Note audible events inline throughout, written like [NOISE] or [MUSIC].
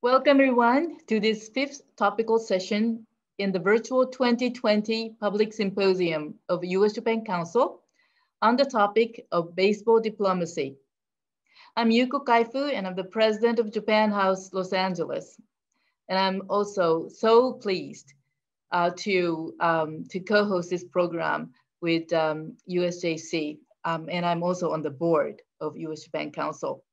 Welcome everyone to this fifth topical session in the virtual 2020 public symposium of US-Japan Council on the topic of baseball diplomacy. I'm Yuko Kaifu and I'm the president of Japan House Los Angeles. And I'm also so pleased uh, to, um, to co-host this program with um, USJC. Um, and I'm also on the board of US-Japan Council.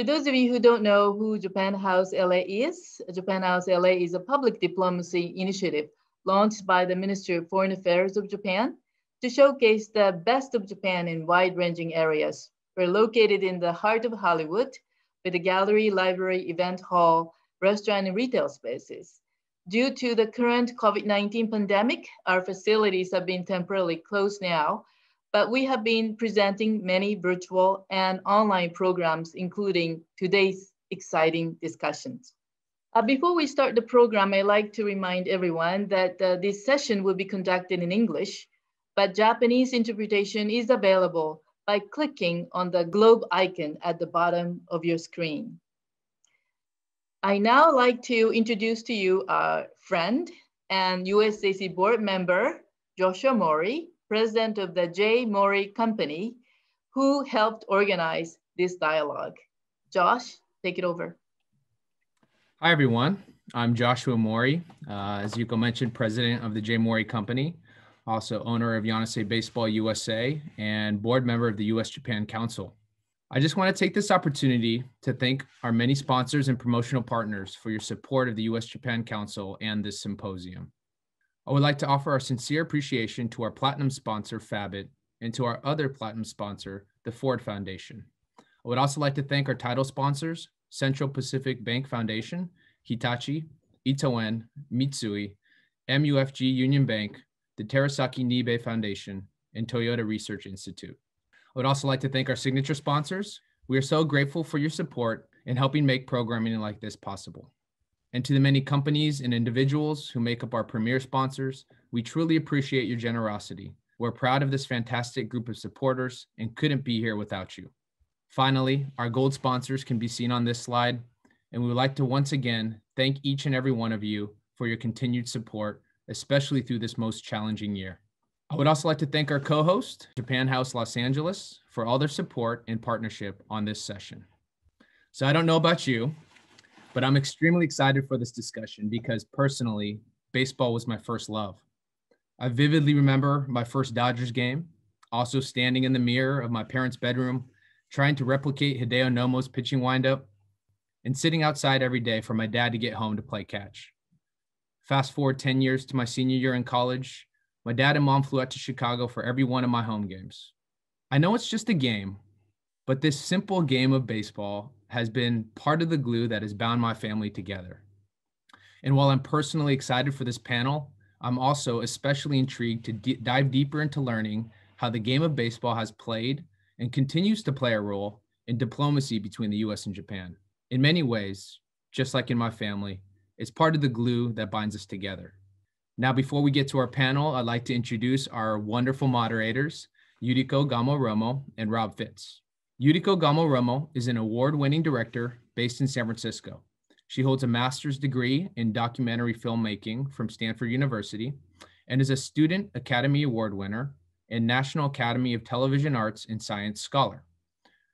For those of you who don't know who Japan House LA is, Japan House LA is a public diplomacy initiative launched by the Ministry of Foreign Affairs of Japan to showcase the best of Japan in wide-ranging areas. We're located in the heart of Hollywood with a gallery, library, event hall, restaurant, and retail spaces. Due to the current COVID-19 pandemic, our facilities have been temporarily closed now, but we have been presenting many virtual and online programs, including today's exciting discussions. Uh, before we start the program, I'd like to remind everyone that uh, this session will be conducted in English, but Japanese interpretation is available by clicking on the globe icon at the bottom of your screen. I now like to introduce to you our friend and USJC board member, Joshua Mori, president of the J. Mori Company, who helped organize this dialogue. Josh, take it over. Hi, everyone. I'm Joshua Mori, uh, as Yuko mentioned, president of the J. Mori Company, also owner of Yanase Baseball USA and board member of the US Japan Council. I just want to take this opportunity to thank our many sponsors and promotional partners for your support of the US Japan Council and this symposium. I would like to offer our sincere appreciation to our platinum sponsor, Fabit, and to our other platinum sponsor, the Ford Foundation. I would also like to thank our title sponsors, Central Pacific Bank Foundation, Hitachi, Itoen, Mitsui, MUFG Union Bank, the Terasaki Nibe Foundation, and Toyota Research Institute. I would also like to thank our signature sponsors. We are so grateful for your support in helping make programming like this possible. And to the many companies and individuals who make up our premier sponsors, we truly appreciate your generosity. We're proud of this fantastic group of supporters and couldn't be here without you. Finally, our gold sponsors can be seen on this slide, and we would like to once again thank each and every one of you for your continued support, especially through this most challenging year. I would also like to thank our co-host, Japan House Los Angeles, for all their support and partnership on this session. So I don't know about you, but I'm extremely excited for this discussion because personally, baseball was my first love. I vividly remember my first Dodgers game, also standing in the mirror of my parents' bedroom, trying to replicate Hideo Nomo's pitching windup, and sitting outside every day for my dad to get home to play catch. Fast forward 10 years to my senior year in college, my dad and mom flew out to Chicago for every one of my home games. I know it's just a game, but this simple game of baseball has been part of the glue that has bound my family together. And while I'm personally excited for this panel, I'm also especially intrigued to d- dive deeper into learning how the game of baseball has played and continues to play a role in diplomacy between the US and Japan. In many ways, just like in my family, it's part of the glue that binds us together. Now, before we get to our panel, I'd like to introduce our wonderful moderators, Yuriko Gamo Romer and Rob Fitts. Yuriko Gamo is an award winning director based in San Francisco. She holds a master's degree in documentary filmmaking from Stanford University and is a Student Academy Award winner and National Academy of Television Arts and Science scholar.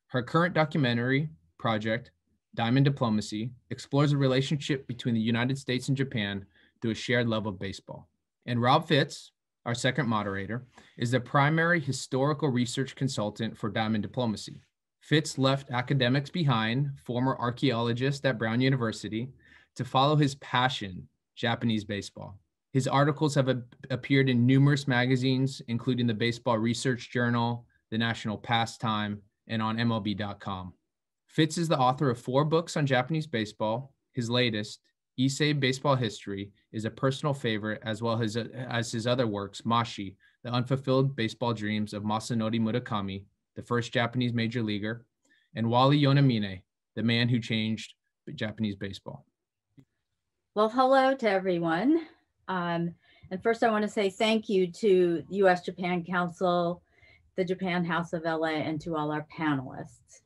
Her current documentary project, Diamond Diplomacy, explores the relationship between the United States and Japan through a shared love of baseball. And Rob Fitts, our second moderator, is the primary historical research consultant for Diamond Diplomacy. Fitts left academics behind, former archaeologist at Brown University, to follow his passion, Japanese baseball. His articles have appeared in numerous magazines, including the Baseball Research Journal, the National Pastime, and on MLB.com. Fitts is the author of four books on Japanese baseball. His latest, Issei Baseball History, is a personal favorite, as well as, as his other works, Mashi, The Unfulfilled Baseball Dreams of Masanori Murakami, the first Japanese major leaguer, and Wally Yonamine, the man who changed Japanese baseball. Well, hello to everyone. Um, and first, I want to say thank you to US Japan Council, the Japan House of LA, and to all our panelists.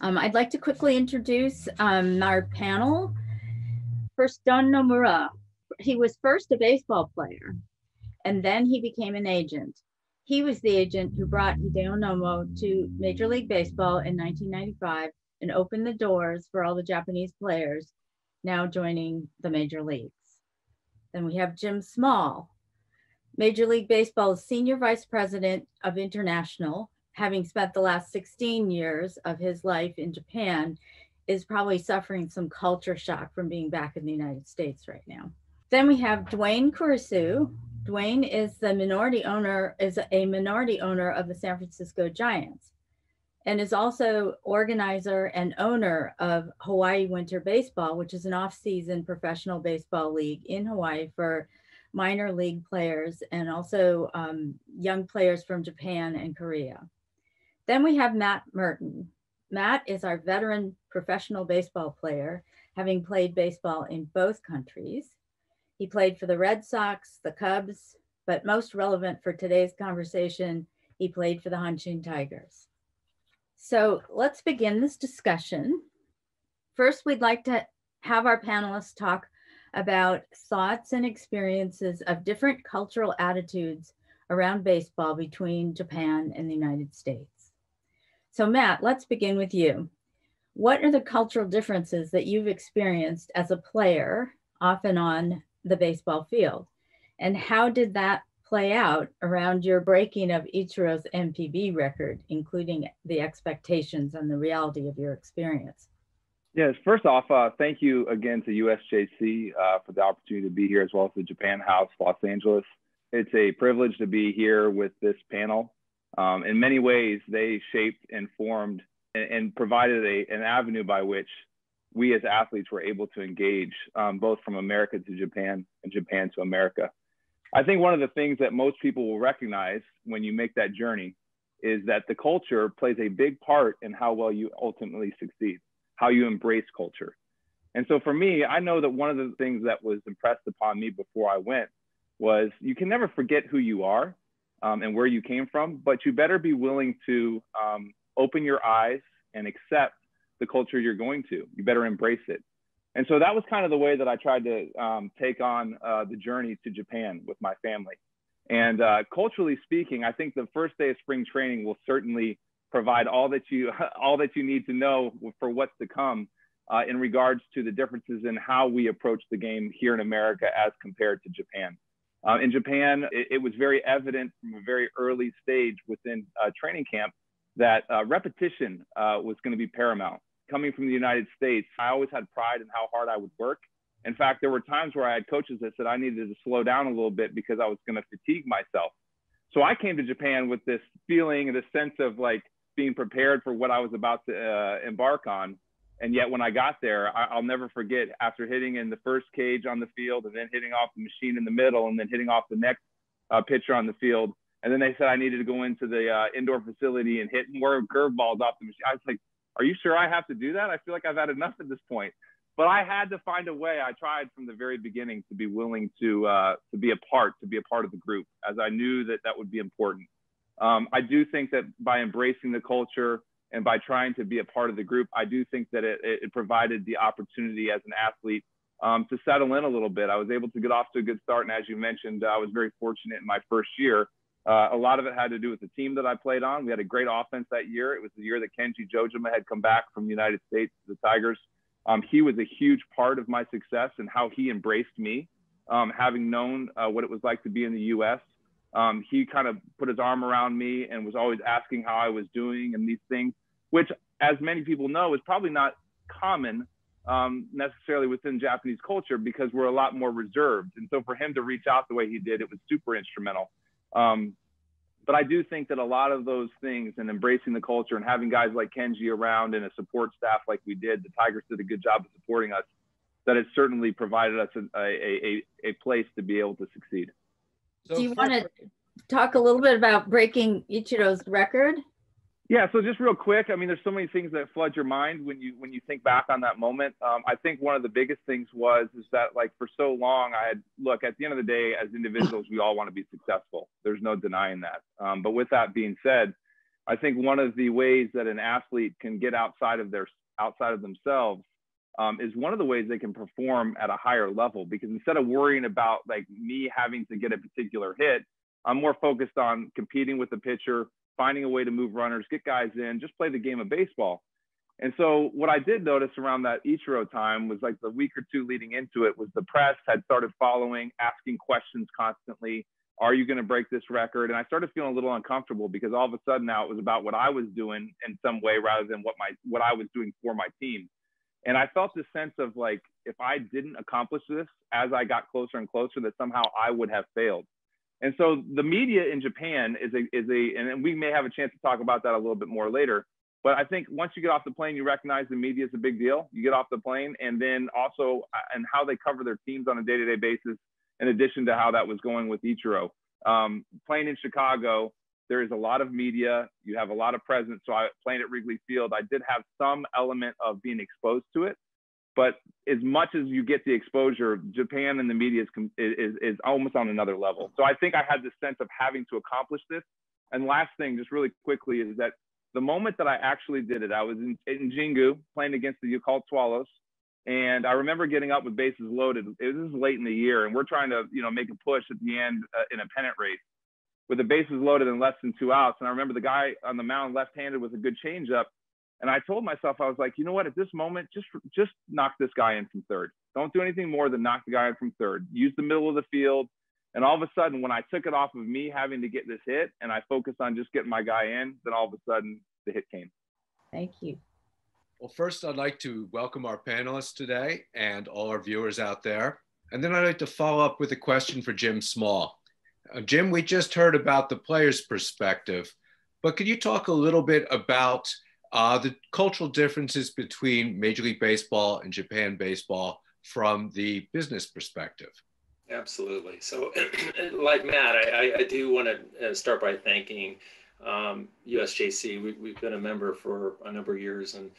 Um, I'd like to quickly introduce um, our panel. First, Don Nomura. He was first a baseball player, and then he became an agent. He was the agent who brought Hideo Nomo to Major League Baseball in 1995 and opened the doors for all the Japanese players now joining the major leagues. Then we have Jim Small, Major League Baseball's senior vice president of international, having spent the last 16 years of his life in Japan, is probably suffering some culture shock from being back in the United States right now. Then we have Duane Kurisu. Duane is the minority owner, is a minority owner of the San Francisco Giants and is also organizer and owner of Hawaii Winter Baseball, which is an off-season professional baseball league in Hawaii for minor league players and also um, young players from Japan and Korea. Then we have Matt Murton. Matt is our veteran professional baseball player, having played baseball in both countries. He played for the Red Sox, the Cubs, but most relevant for today's conversation, he played for the Hanshin Tigers. So let's begin this discussion. First, we'd like to have our panelists talk about thoughts and experiences of different cultural attitudes around baseball between Japan and the United States. So Matt, let's begin with you. What are the cultural differences that you've experienced as a player off and on the baseball field? And how did that play out around your breaking of Ichiro's NPB record, including the expectations and the reality of your experience? Yes, first off, uh, thank you again to USJC uh, for the opportunity to be here, as well as the Japan House Los Angeles. It's a privilege to be here with this panel. Um, in many ways, they shaped and formed and, and provided a, an avenue by which we as athletes were able to engage um, both from America to Japan and Japan to America. I think one of the things that most people will recognize when you make that journey is that the culture plays a big part in how well you ultimately succeed, how you embrace culture. And so for me, I know that one of the things that was impressed upon me before I went was you can never forget who you are um, and where you came from, but you better be willing to um, open your eyes and accept the culture you're going to. You better embrace it. And so that was kind of the way that I tried to um, take on uh, the journey to Japan with my family. And uh, culturally speaking, I think the first day of spring training will certainly provide all that you [LAUGHS] all that you need to know for what's to come uh, in regards to the differences in how we approach the game here in America as compared to Japan. Uh, in Japan, it, it, was very evident from a very early stage within uh, training camp that uh, repetition was going to be paramount coming from the United States, I always had pride in how hard I would work. In fact, there were times where I had coaches that said I needed to slow down a little bit because I was going to fatigue myself. So I came to Japan with this feeling and this sense of like being prepared for what I was about to uh, embark on. And yet, when I got there, I- will never forget after hitting in the first cage on the field and then hitting off the machine in the middle and then hitting off the next uh, pitcher on the field. And then they said I needed to go into the uh, indoor facility and hit more curveballs off the machine. I was like, are you sure I have to do that? I feel like I've had enough at this point. But I had to find a way. I tried from the very beginning to be willing to uh, to be a part, to be a part of the group, as I knew that that would be important. Um, I do think that by embracing the culture and by trying to be a part of the group, I do think that it, it provided the opportunity as an athlete um, to settle in a little bit. I was able to get off to a good start, and as you mentioned, I was very fortunate in my first year uh, a lot of it had to do with the team that I played on. We had a great offense that year. It was the year that Kenji Jojima had come back from the United States to the Tigers. Um, he was a huge part of my success and how he embraced me, um, having known uh, what it was like to be in the U.S. Um, he kind of put his arm around me and was always asking how I was doing and these things, which, as many people know, is probably not common um, necessarily within Japanese culture because we're a lot more reserved. And so for him to reach out the way he did, it was super instrumental. Um, but I do think that a lot of those things and embracing the culture and having guys like Kenji around and a support staff like we did, the Tigers did a good job of supporting us. That has certainly provided us a, a, a, a place to be able to succeed. So do you want to talk a little bit about breaking Ichiro's record? Yeah, so just real quick, I mean, there's so many things that flood your mind when you when you think back on that moment. Um, I think one of the biggest things was is that like for so long, I had look at the end of the day, as individuals, we all want to be successful. There's no denying that. Um, but with that being said, I think one of the ways that an athlete can get outside of their outside of themselves um, is one of the ways they can perform at a higher level because instead of worrying about like me having to get a particular hit, I'm more focused on competing with the pitcher, finding a way to move runners, get guys in, just play the game of baseball. And so what I did notice around that Ichiro time was like the week or two leading into it was the press had started following, asking questions constantly. Are you going to break this record? And I started feeling a little uncomfortable because all of a sudden now it was about what I was doing in some way rather than what my what I was doing for my team. And I felt this sense of like if I didn't accomplish this as I got closer and closer, that somehow I would have failed. And so the media in Japan is a is a and we may have a chance to talk about that a little bit more later but I think once you get off the plane, you recognize the media is a big deal. You get off the plane, and then also uh, and how they cover their teams on a day-to-day basis. In addition to how that was going with Ichiro, um, playing in Chicago, there is a lot of media. You have a lot of presence. So I playing at Wrigley Field, I did have some element of being exposed to it. But as much as you get the exposure, Japan and the media is, is, is almost on another level. So I think I had this sense of having to accomplish this. And last thing, just really quickly, is that the moment that I actually did it, I was in, in Jingu playing against the Yakult Swallows. And I remember getting up with bases loaded. It was late in the year, and we're trying to, you know, make a push at the end uh, in a pennant race with the bases loaded and less than two outs. And I remember the guy on the mound left-handed with a good changeup. And I told myself, I was like, you know what? At this moment, just just knock this guy in from third. Don't do anything more than knock the guy in from third. Use the middle of the field. And all of a sudden, when I took it off of me having to get this hit and I focused on just getting my guy in, then all of a sudden the hit came. Thank you. Well, first, I'd like to welcome our panelists today and all our viewers out there. And then I'd like to follow up with a question for Jim Small. Uh, Jim, we just heard about the player's perspective, but could you talk a little bit about uh, the cultural differences between Major League Baseball and Japan baseball from the business perspective? Absolutely. So, [CLEARS THROAT] like Matt, I, I do want to uh, start by thanking um, USJC. We, we've been a member for a number of years and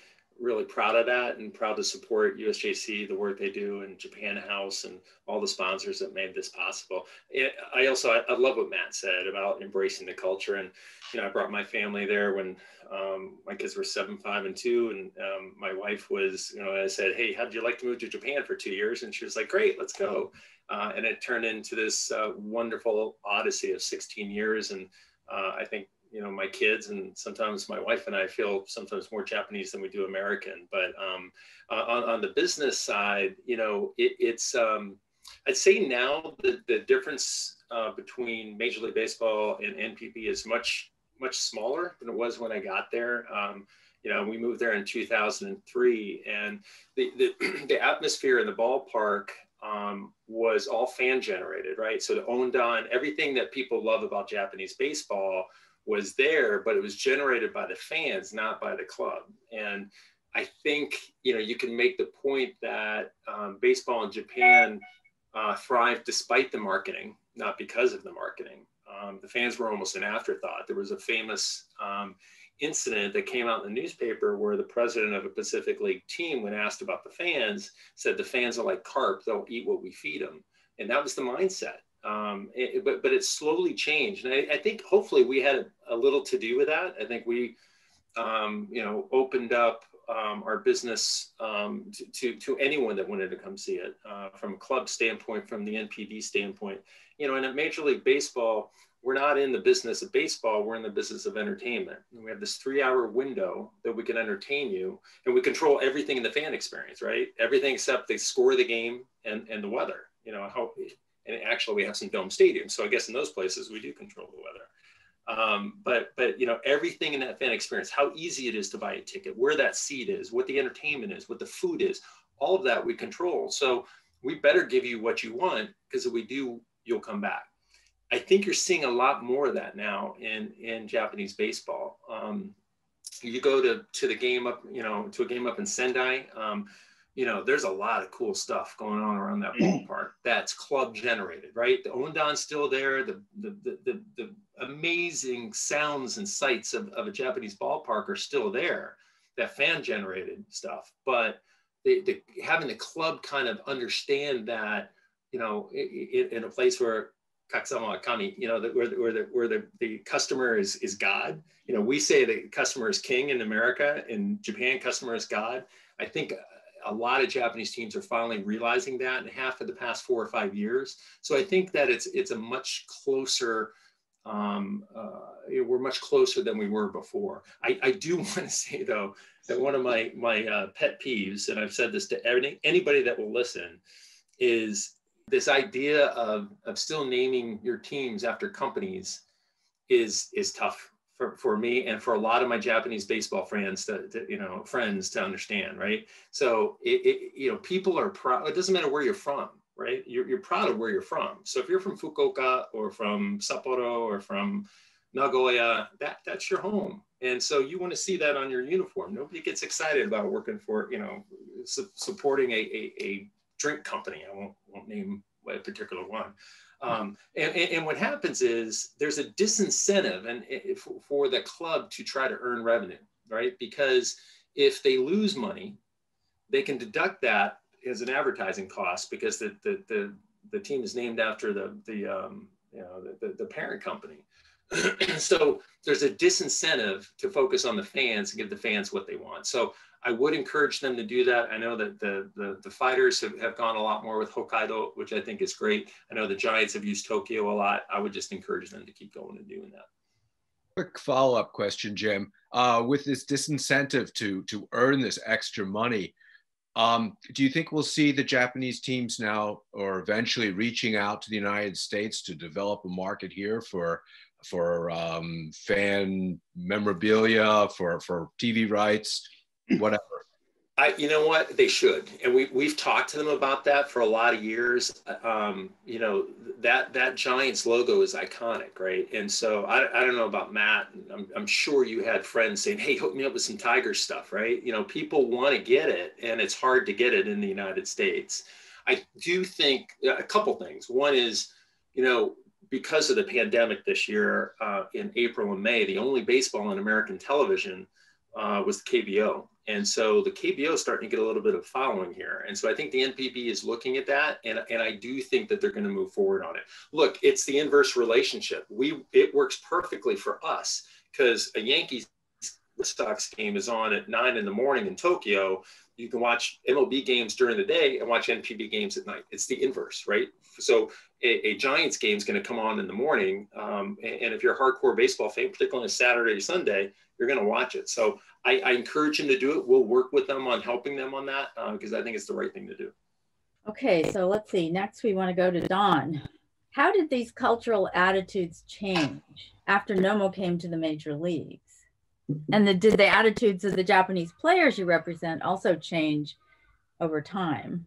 really proud of that and proud to support USJC, the work they do, and Japan House and all the sponsors that made this possible. I also I, I love what Matt said about embracing the culture, and you know I brought my family there when um, my kids were seven, five, and two, and um, my wife was you know I said, hey, how'd you like to move to Japan for two years? And she was like, great, let's go. Uh, and it turned into this uh, wonderful odyssey of 16 years, and uh, I think you know my kids and sometimes my wife and I feel sometimes more Japanese than we do American. But um, on, on the business side, you know, it, it's um, I'd say now the, the difference uh, between Major League Baseball and NPB is much much smaller than it was when I got there. Um, you know, we moved there in 2003, and the the, [CLEARS THROAT] the atmosphere in the ballpark um, was all fan generated, right? So the Ondan, everything that people love about Japanese baseball was there, but it was generated by the fans, not by the club. And I think you know you can make the point that um, baseball in Japan uh, thrived despite the marketing, not because of the marketing. Um, the fans were almost an afterthought. There was a famous um, incident that came out in the newspaper where the president of a Pacific League team, when asked about the fans, said the fans are like carp; they'll eat what we feed them, and that was the mindset. Um, it, but but it's slowly changed, and I, I, think hopefully we had a little to do with that. I think we, um, you know, opened up um, our business um, to, to, to anyone that wanted to come see it uh, from a club standpoint, from the NPB standpoint. You know, at Major League Baseball, we're not in the business of baseball. We're in the business of entertainment. And we have this three-hour window that we can entertain you, and we control everything in the fan experience, right? Everything except the score of the game and and the weather. You know how and actually we have some dome stadiums. So I guess in those places we do control the weather. Um, but but you know everything in that fan experience, how easy it is to buy a ticket, where that seat is, what the entertainment is, what the food is, all of that we control. So we better give you what you want because if we do, you'll come back. I think you're seeing a lot more of that now in in Japanese baseball. Um, you go to to the game up, you know, to a game up in Sendai. Um, you know, there's a lot of cool stuff going on around that mm-hmm. ballpark that's club generated, right? The Ondan's still there, the, the, the, the, the amazing sounds and sights of, of a Japanese ballpark are still there, that fan generated stuff. But the, the, having the club kind of understand that, you know, in, in a place where Kakasama Kami, you know, where, the, where, the, where the, the customer is, is God. You know, we say the customer is king in America. In Japan, customer is God. I think a lot of Japanese teams are finally realizing that in half of the past four or five years. So I think that it's it's a much closer. Um, uh, we're much closer than we were before. I, I do [LAUGHS] want to say though that one of my my uh, pet peeves, and I've said this to any, anybody that will listen, is this idea of of still naming your teams after companies is is tough for, for me and for a lot of my Japanese baseball friends to, to you know friends to understand, right? So it, it, you know people are proud. It doesn't matter where you're from, right? You're, you're proud of where you're from. So if you're from Fukuoka or from Sapporo or from Nagoya, that that's your home, and so you want to see that on your uniform. Nobody gets excited about working for you know su- supporting a, a, a drink company. I won't won't name a particular one. Um, and, and, what happens is there's a disincentive and for the club to try to earn revenue, right? Because if they lose money, they can deduct that as an advertising cost because the, the, the, the team is named after the, the, um, you know, the, the parent company. [CLEARS THROAT] so there's a disincentive to focus on the fans and give the fans what they want. So I would encourage them to do that. I know that the, the, the fighters have, have gone a lot more with Hokkaido, which I think is great. I know the Giants have used Tokyo a lot. I would just encourage them to keep going and doing that. Quick follow-up question, Jim. Uh, with this disincentive to to earn this extra money, um, do you think we'll see the Japanese teams now, or eventually reaching out to the United States to develop a market here for for um, fan memorabilia, for for TV rights? Whatever. I, you know what, they should, and we we've talked to them about that for a lot of years. Um, you know that that Giants logo is iconic, right? And so I, I don't know about Matt. I'm, I'm sure you had friends saying, "Hey, hook me up with some Tiger stuff," right? You know, people want to get it, and it's hard to get it in the United States. I do think a couple things. One is, you know, because of the pandemic this year uh, in April and May, the only baseball on American television uh, was the KBO. And so the KBO is starting to get a little bit of following here. And so I think the NPB is looking at that. And, and I do think that they're going to move forward on it. Look, it's the inverse relationship. We It works perfectly for us because a Yankees Sox game is on at nine in the morning in Tokyo. You can watch MLB games during the day and watch NPB games at night. It's the inverse, right? So a, a Giants game is going to come on in the morning. Um, and, and, if you're a hardcore baseball fan, particularly on a Saturday Sunday, you're going to watch it. So I, I, encourage them to do it. We'll work with them on helping them on that because uh, I think it's the right thing to do. Okay, so let's see. Next, we want to go to Don. How did these cultural attitudes change after Nomo came to the major leagues? And the, did the attitudes of the Japanese players you represent also change over time?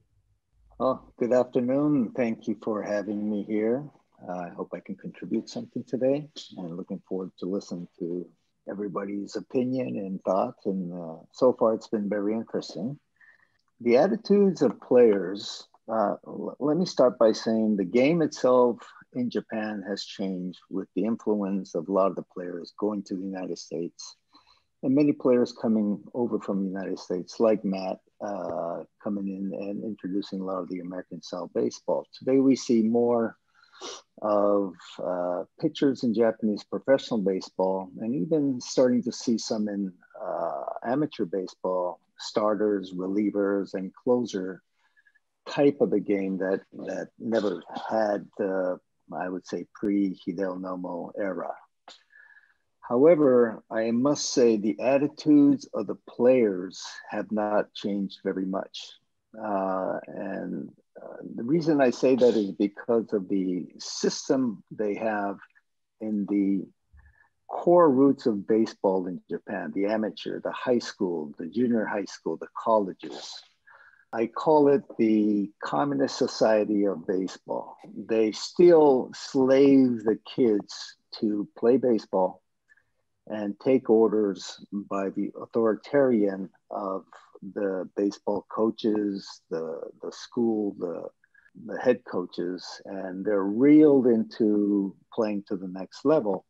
Well, good afternoon. Thank you for having me here. Uh, I hope I can contribute something today and looking forward to listen to everybody's opinion and thoughts. And uh, so far, it's been very interesting. The attitudes of players. Uh, let me start by saying the game itself in Japan has changed with the influence of a lot of the players going to the United States and many players coming over from the United States, like Matt, uh, coming in and introducing a lot of the American style baseball. Today, we see more of uh, pitchers in Japanese professional baseball, and even starting to see some in uh, amateur baseball, starters, relievers, and closer type of a game that that never had the I would say pre Hideo Nomo era. However, I must say the attitudes of the players have not changed very much. Uh, and uh, the reason I say that is because of the system they have in the core roots of baseball in Japan the amateur, the high school, the junior high school, the colleges. I call it the communist society of baseball. They still slave the kids to play baseball and take orders by the authoritarian of the baseball coaches, the, the school, the, the head coaches, and they're reeled into playing to the next level.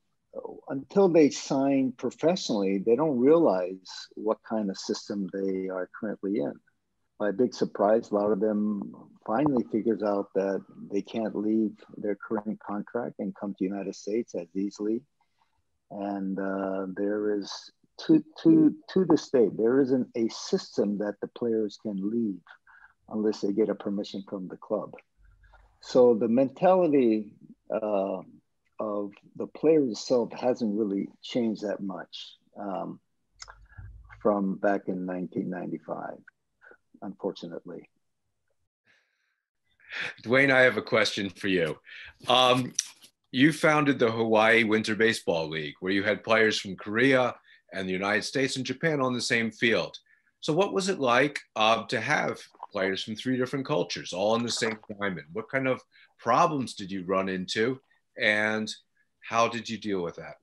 Until they sign professionally, they don't realize what kind of system they are currently in. By big surprise, a lot of them finally figures out that they can't leave their current contract and come to the United States as easily. And uh, there is to, to, to this day, there isn't a system that the players can leave unless they get a permission from the club. So the mentality uh, of the player itself hasn't really changed that much um, from back in 1995, unfortunately. Duane, I have a question for you. Um, you founded the Hawaii Winter Baseball League, where you had players from Korea and the United States and Japan on the same field. So, what was it like uh, to have players from three different cultures all on the same diamond? What kind of problems did you run into, and how did you deal with that?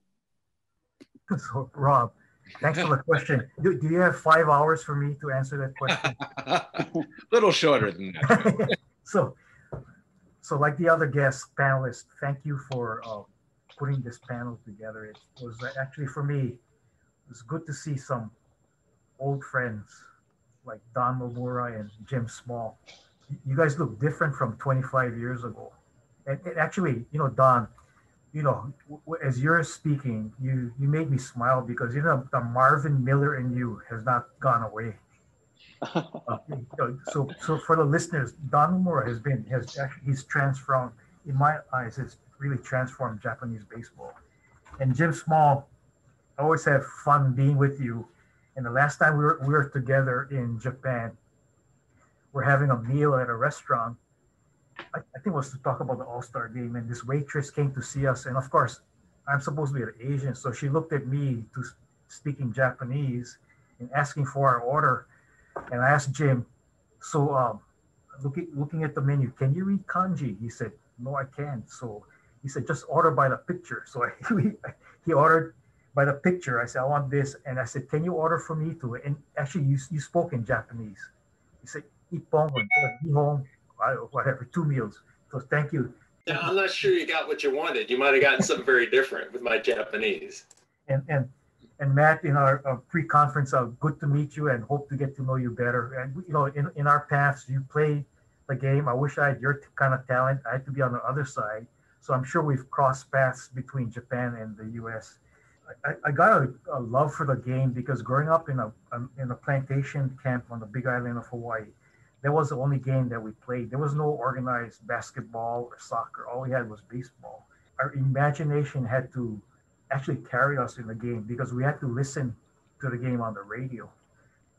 [LAUGHS] So, Rob, thanks for the question. [LAUGHS] Do, do you have five hours for me to answer that question? A [LAUGHS] little shorter than that. so, so like the other guest panelists, thank you for uh, putting this panel together. It was actually for me, was good to see some old friends like Don Nomura and Jim Small. You guys look different from 25 years ago. And, and actually, you know, Don, you know, as you're speaking, you you made me smile because you know the Marvin Miller in you has not gone away. [LAUGHS] uh, you know, so so for the listeners, Don Nomura has been has actually he's transformed in my eyes has really transformed Japanese baseball. And Jim Small, Always have fun being with you and the last time we were, we were together in Japan, we're having a meal at a restaurant. I, I think it was to talk about the All Star game. And this waitress came to see us. And of course, I'm supposed to be an Asian. So she looked at me to speaking Japanese and asking for our order. And I asked Jim, so um, looking, looking at the menu, can you read kanji? He said, no, I can't. So he said, just order by the picture. So [LAUGHS] I, he ordered by the picture. I said, I want this. And I said, can you order for me too? And actually, you, you spoke in Japanese. You said, ippon, home, whatever, two meals. So thank you. Yeah, I'm not sure you got what you wanted. You might have gotten something very different with my Japanese. And and and Matt, in our uh, pre-conference, uh, good to meet you and hope to get to know you better. And you know, in, in our paths, you play the game. I wish I had your kind of talent. I had to be on the other side. So I'm sure we've crossed paths between Japan and the U.S. I, I got a, a, love for the game because growing up in a um, in a plantation camp on the Big Island of Hawaii, that was the only game that we played. There was no organized basketball or soccer. All we had was baseball. Our imagination had to actually carry us in the game because we had to listen to the game on the radio.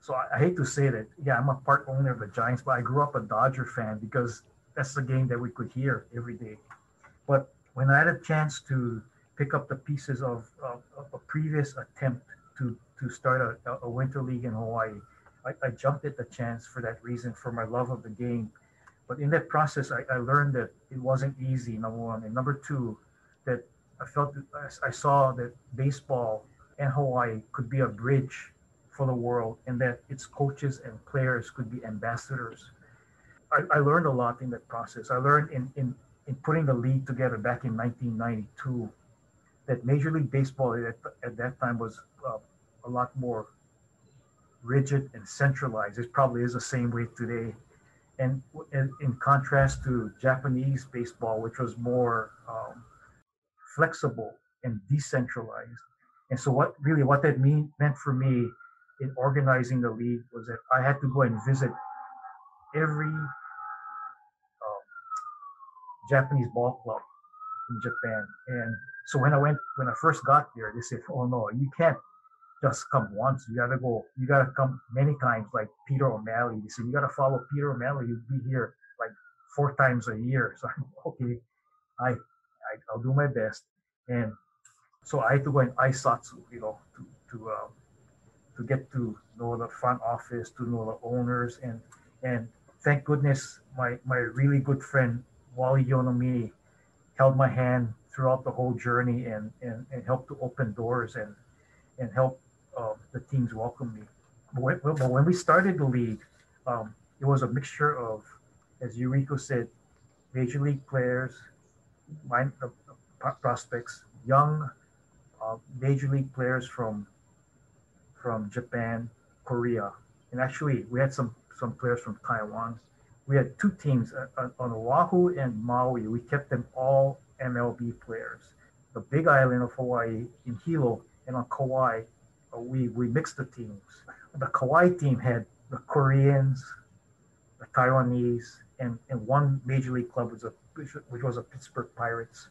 So I, I hate to say that, yeah, I'm a part owner of the Giants, but I grew up a Dodger fan because that's the game that we could hear every day. But when I had a chance to pick up the pieces of, of, of a previous attempt to, to start a, a winter league in Hawaii. I, I, jumped at the chance for that reason, for my love of the game. But in that process, I, I learned that it wasn't easy, number one. And number two, that I felt, I saw that baseball and Hawaii could be a bridge for the world and that its coaches and players could be ambassadors. I, I learned a lot in that process. I learned in, in, in putting the league together back in 1992 that Major League Baseball at, at that time was uh, a lot more rigid and centralized. It probably is the same way today. And in, in contrast to Japanese baseball, which was more um, flexible and decentralized. And so, what really what that mean, meant for me in organizing the league was that I had to go and visit every um, Japanese ball club in Japan and so when I went, when I first got there, they said, "Oh no, you can't just come once. You gotta go. You gotta come many times." Like Peter O'Malley, they said, "You gotta follow Peter O'Malley. You'll be here like four times a year." [LAUGHS] So I'm okay. I, I will do my best, and so I had to go in aisatsu, you know, to to uh, to get to know the front office, to know the owners, and and thank goodness my my really good friend Wally Yonamine held my hand throughout the whole journey and, and, and help to open doors and, and help uh, the teams welcome me. But when, we started the league, um, it was a mixture of, as Yuriko said, major league players, mind, uh, prospects, young uh, major league players from from Japan, Korea, and actually we had some some players from Taiwan. We had two teams uh, on Oahu and Maui. We kept them all MLB players. The big island of Hawaii in Hilo and on Kauai, uh, we we mixed the teams. The Kauai team had the Koreans, the Taiwanese, and, and one major league club was a which was a Pittsburgh Pirates.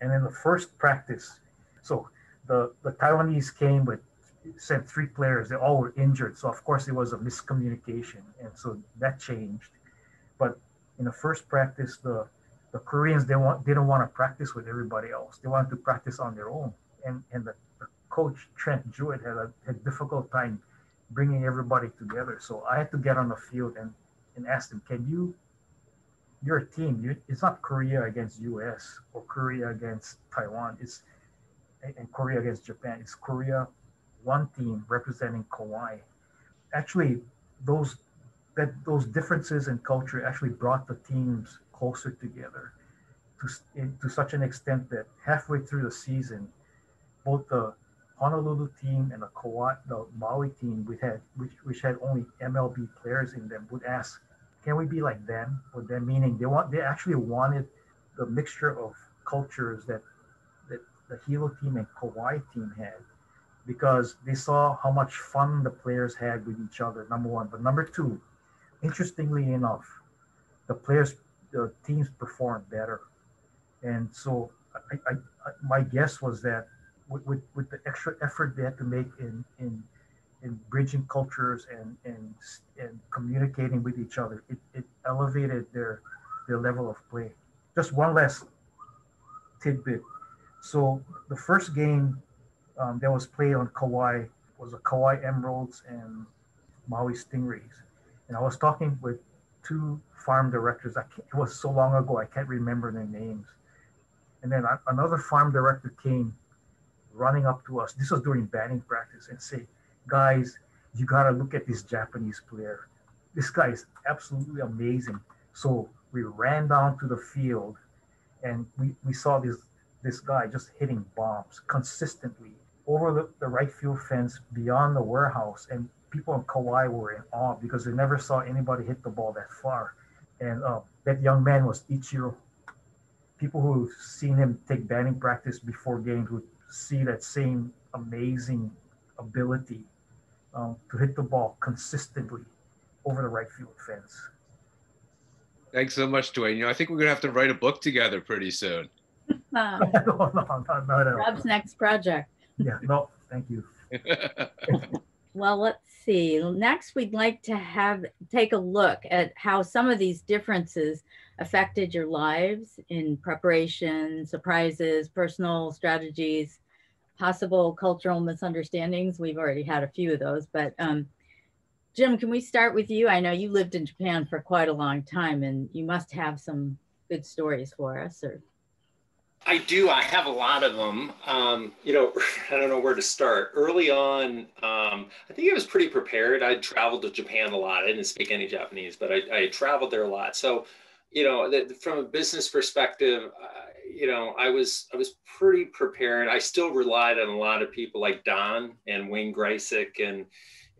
And in the first practice, so the the Taiwanese came with sent three players. They all were injured, so of course it was a miscommunication, and so that changed. But in the first practice, the the Koreans they want didn't want to practice with everybody else. They wanted to practice on their own, and and the, the coach Trent Jewett had a had difficult time bringing everybody together. So I had to get on the field and and ask them, can you? You're team. You, it's not Korea against U.S. or Korea against Taiwan. It's and Korea against Japan. It's Korea, one team representing Kauai. Actually, those that those differences in culture actually brought the teams closer together to, to such an extent that halfway through the season, both the Honolulu team and the Kauai, the Maui team, we had which, which had only MLB players in them, would ask, "Can we be like them?" Or them meaning they want they actually wanted the mixture of cultures that that the Hilo team and Kauai team had, because they saw how much fun the players had with each other. Number one, but number two, interestingly enough, the players the teams performed better. And so I, I, I, my guess was that with, with, with, the extra effort they had to make in, in, in bridging cultures and, and, and communicating with each other, it, it elevated their, their level of play. Just one last tidbit. So the first game um, that was played on Kauai was the Kauai Emeralds and Maui Stingrays. And I was talking with two farm directors. It was so long ago, I can't remember their names. And then another farm director came running up to us. This was during batting practice and say, guys, you got to look at this Japanese player. This guy is absolutely amazing. So we ran down to the field and we, we saw this, this guy just hitting bombs consistently over the, the right field fence beyond the warehouse. And people in Kauai were in awe because they never saw anybody hit the ball that far. And uh, that young man was Ichiro. People who've seen him take batting practice before games would see that same amazing ability um, to hit the ball consistently over the right field fence. Thanks so much, Duane. You know, I think we're gonna have to write a book together pretty soon. [LAUGHS] [LAUGHS] no, no, no, no, no. Rob's next project. Yeah, no, thank you. [LAUGHS] well, let's see. Next, we'd like to have take a look at how some of these differences affected your lives in preparation, surprises, personal strategies, possible cultural misunderstandings. We've already had a few of those, but um, Jim, can we start with you? I know you lived in Japan for quite a long time, and you must have some good stories for us, or I do. I have a lot of them. Um, you know, [LAUGHS] I don't know where to start. Early on, um, I think I was pretty prepared. I'd traveled to Japan a lot. I didn't speak any Japanese, but I, I traveled there a lot. So, you know, the, from a business perspective, uh, you know, I was I was pretty prepared. I still relied on a lot of people like Don and Wayne Graczyk and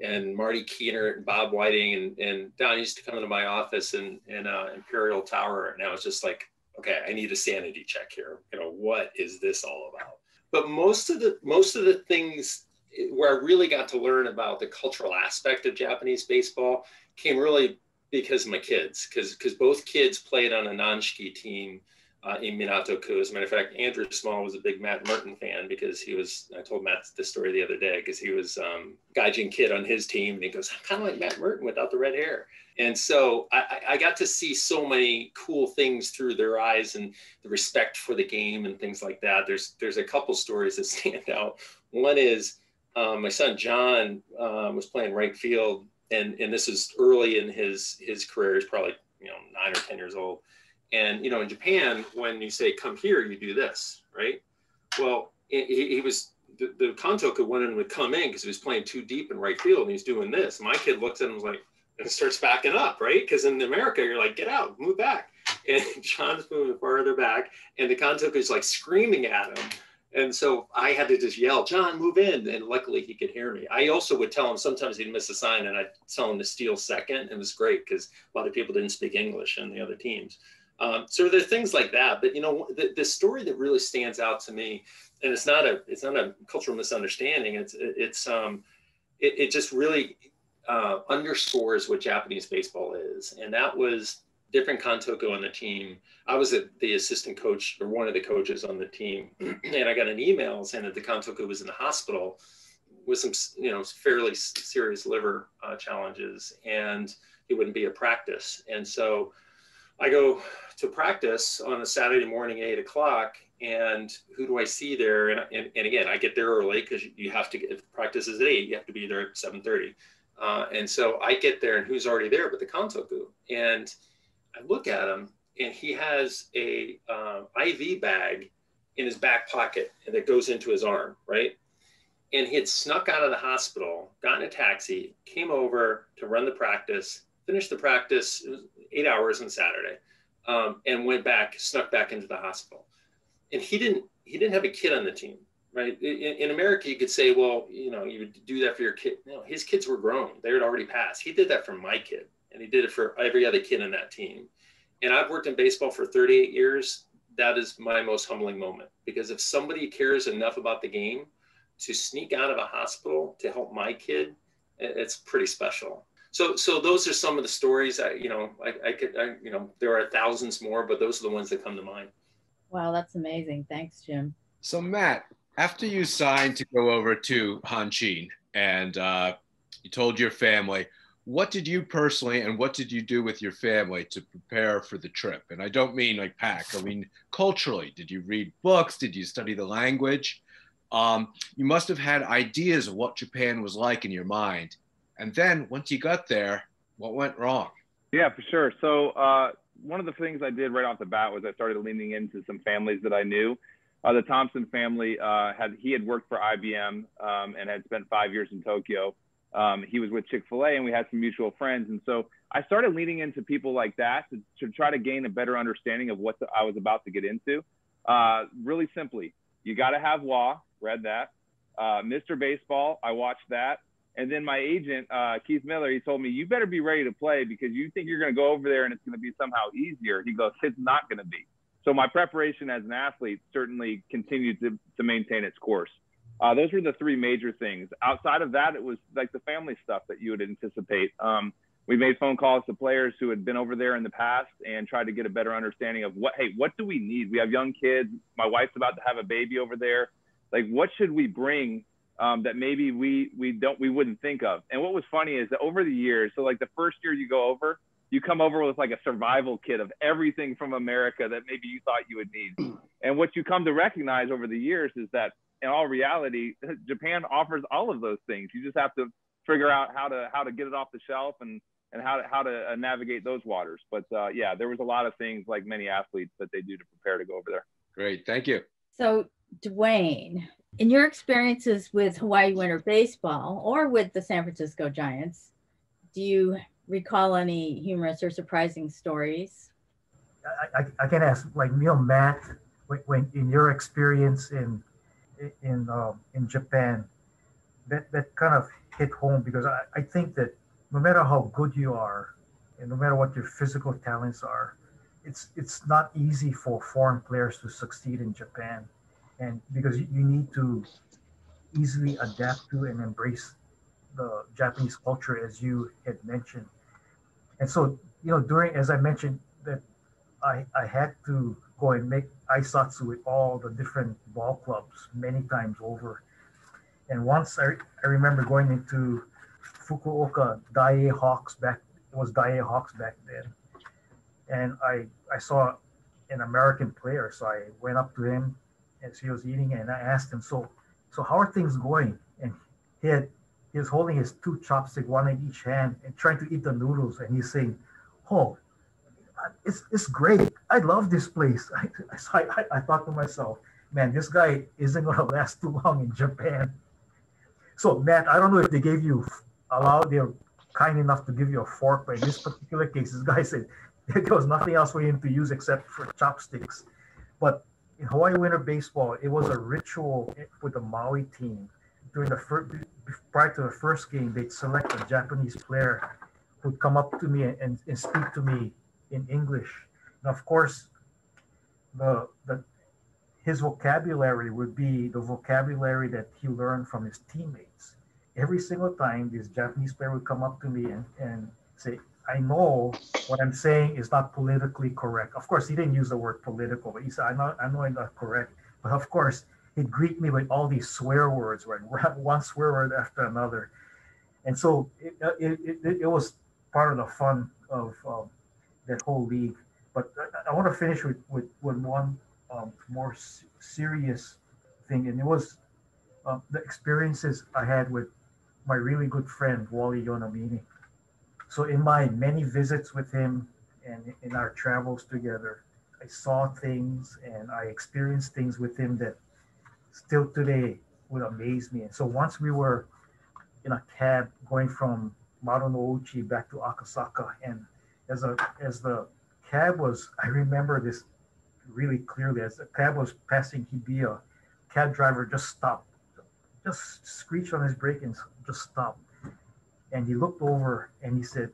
and Marty Kuehnert and Bob Whiting and and Don used to come into my office in in uh, Imperial Tower, and I was just like okay, I need a sanity check here. You know, what is this all about? But most of the most of the things where I really got to learn about the cultural aspect of Japanese baseball came really because of my kids, because because both kids played on a non-ski team uh, in Minato-ku. As a matter of fact, Andrew Small was a big Matt Murton fan because he was, I told Matt this story the other day, because he was um, Gaijin kid on his team. And he goes, I'm kind of like Matt Murton without the red hair. And so I, I, got to see so many cool things through their eyes and the respect for the game and things like that. There's there's a couple stories that [LAUGHS] stand out. One is um, my son John um, was playing right field, and and this is early in his his career. He's probably you know nine or ten years old and you know, in Japan, when you say "come here," you do this, right? Well, he, he was the, the Kantoku went in would come in because he was playing too deep in right field, and he's doing this. My kid looks at him like and starts backing up, right? Because in America, you're like, "Get out, move back," [LAUGHS] and John's moving farther back, and the Kanto is like screaming at him. And so I had to just yell, John, move in. And luckily he could hear me. I also would tell him sometimes he'd miss a sign and I'd tell him to steal second. And It was great because a lot of people didn't speak English in the other teams. Um, so there are things like that. But you know, the, the story that really stands out to me, and it's not a it's not a cultural misunderstanding. It's it's um, it, it just really uh, underscores what Japanese baseball is, and that was different Kantoku on the team. I was a, the assistant coach or one of the coaches on the team, [CLEARS THROAT] and I got an email saying that the Kantoku was in the hospital with some, you know, fairly serious liver uh, challenges, and he wouldn't be at practice. And so I go to practice on a Saturday morning, eight o'clock, and who do I see there? And, and, and again, I get there early because you have to get if practice is at eight, you have to be there at seven thirty. Uh, and so I get there, and who's already there but the Kantoku? And I look at him, and he has a uh, IV bag in his back pocket, that goes into his arm, right? And he had snuck out of the hospital, gotten a taxi, came over to run the practice, finished the practice. It was eight hours on Saturday, um, and went back, snuck back into the hospital. And he didn't he didn't have a kid on the team, right? In, in America, you could say, well, you know, you would do that for your kid. No, his kids were grown; they had already passed. He did that for my kid, and he did it for every other kid on that team. And I've worked in baseball for 38 years. That is my most humbling moment because if somebody cares enough about the game to sneak out of a hospital to help my kid, it's pretty special so so those are some of the stories I you know I, I could I, you know there are thousands more but those are the ones that come to mind. Wow, that's amazing. Thanks, Jim. So Matt, after you signed to go over to Hanshin and uh, you told your family, what did you personally and what did you do with your family to prepare for the trip? And I don't mean like pack. I mean culturally. Did you read books? Did you study the language? Um, you must have had ideas of what Japan was like in your mind and then once you got there, what went wrong? Yeah, for sure. So uh, one of the things I did right off the bat was I started leaning into some families that I knew. Uh, the Thompson family uh, had he had worked for IBM um, and had spent five years in Tokyo. Um, he was with Chick Fil A, and we had some mutual friends. And so I started leaning into people like that to, to try to gain a better understanding of what the, I was about to get into. Uh, really simply, you got to have WA. Read that. Uh, Mr. Baseball. I watched that. And then my agent, uh, Keith Miller, he told me, you better be ready to play because you think you're going to go over there and it's going to be somehow easier. He goes, it's not going to be. So my preparation as an athlete certainly continued to, to maintain its course. Uh, those were the three major things. Outside of that, it was like the family stuff that you would anticipate. Um, we made phone calls to players who had been over there in the past and tried to get a better understanding of what, hey, what do we need? We have young kids. My wife's about to have a baby over there. Like, what should we bring um, that maybe we we don't we wouldn't think of. And what was funny is that over the years, so like the first year you go over, you come over with like a survival kit of everything from America that maybe you thought you would need. [CLEARS THROAT] And what you come to recognize over the years is that in all reality, [LAUGHS] Japan offers all of those things. You just have to figure out how to how to get it off the shelf and and how to how to uh, navigate those waters. But uh, yeah, there was a lot of things like many athletes that they do to prepare to go over there. Great, thank you. So Duane, in your experiences with Hawaii Winter Baseball or with the San Francisco Giants, do you recall any humorous or surprising stories? I, I, I can ask, like Neil Matt, when, when in your experience in in um, in Japan, that that kind of hit home because I, I think that no matter how good you are, and no matter what your physical talents are, it's it's not easy for foreign players to succeed in Japan and because you need to easily adapt to and embrace the Japanese culture as you had mentioned. And so, you know, during as I mentioned that I I had to go and make aisatsu with all the different ball clubs many times over. And once I, I remember going into Fukuoka Daiei Hawks back it was Daiei Hawks back then. And I I saw an American player. So I went up to him as he was eating and I asked him, so, so how are things going? And he had, he was holding his two chopsticks, one in each hand, and trying to eat the noodles. And he's saying, "Oh, it's it's great. I love this place." [LAUGHS] I, I, I thought to myself, "Man, this guy isn't gonna [LAUGHS] last too long in Japan." So, Matt, I don't know if they gave you allow they're kind enough to give you a fork, but in this particular case, this guy said [LAUGHS] there was nothing else for him to use except for chopsticks. But in Hawaii Winter Baseball, it was a ritual with the Maui team. During the first, prior to the first game, they'd select a Japanese player who'd come up to me and, and speak to me in English. And of course, the, the his vocabulary would be the vocabulary that he learned from his teammates. Every single time this Japanese player would come up to me and, and say, I know what I'm saying is not politically correct. Of course, he didn't use the word political, but he said, I know, I know I'm not correct. But of course, he'd greet me with all these swear words, right? [LAUGHS] One swear word after another. And so it, it, it, it was part of the fun of um, that whole league. But I, I want to finish with, with, with one um, more serious thing, and it was uh, the experiences I had with my really good friend Wally Yonamine. So in my many visits with him and in our travels together, I saw things and I experienced things with him that still today would amaze me. And so once we were in a cab going from Marunouchi back to Akasaka, and as a as the cab was, I remember this really clearly. As the cab was passing Hibiya, cab driver just stopped, just screeched on his brake and just stopped. And he looked over and he said,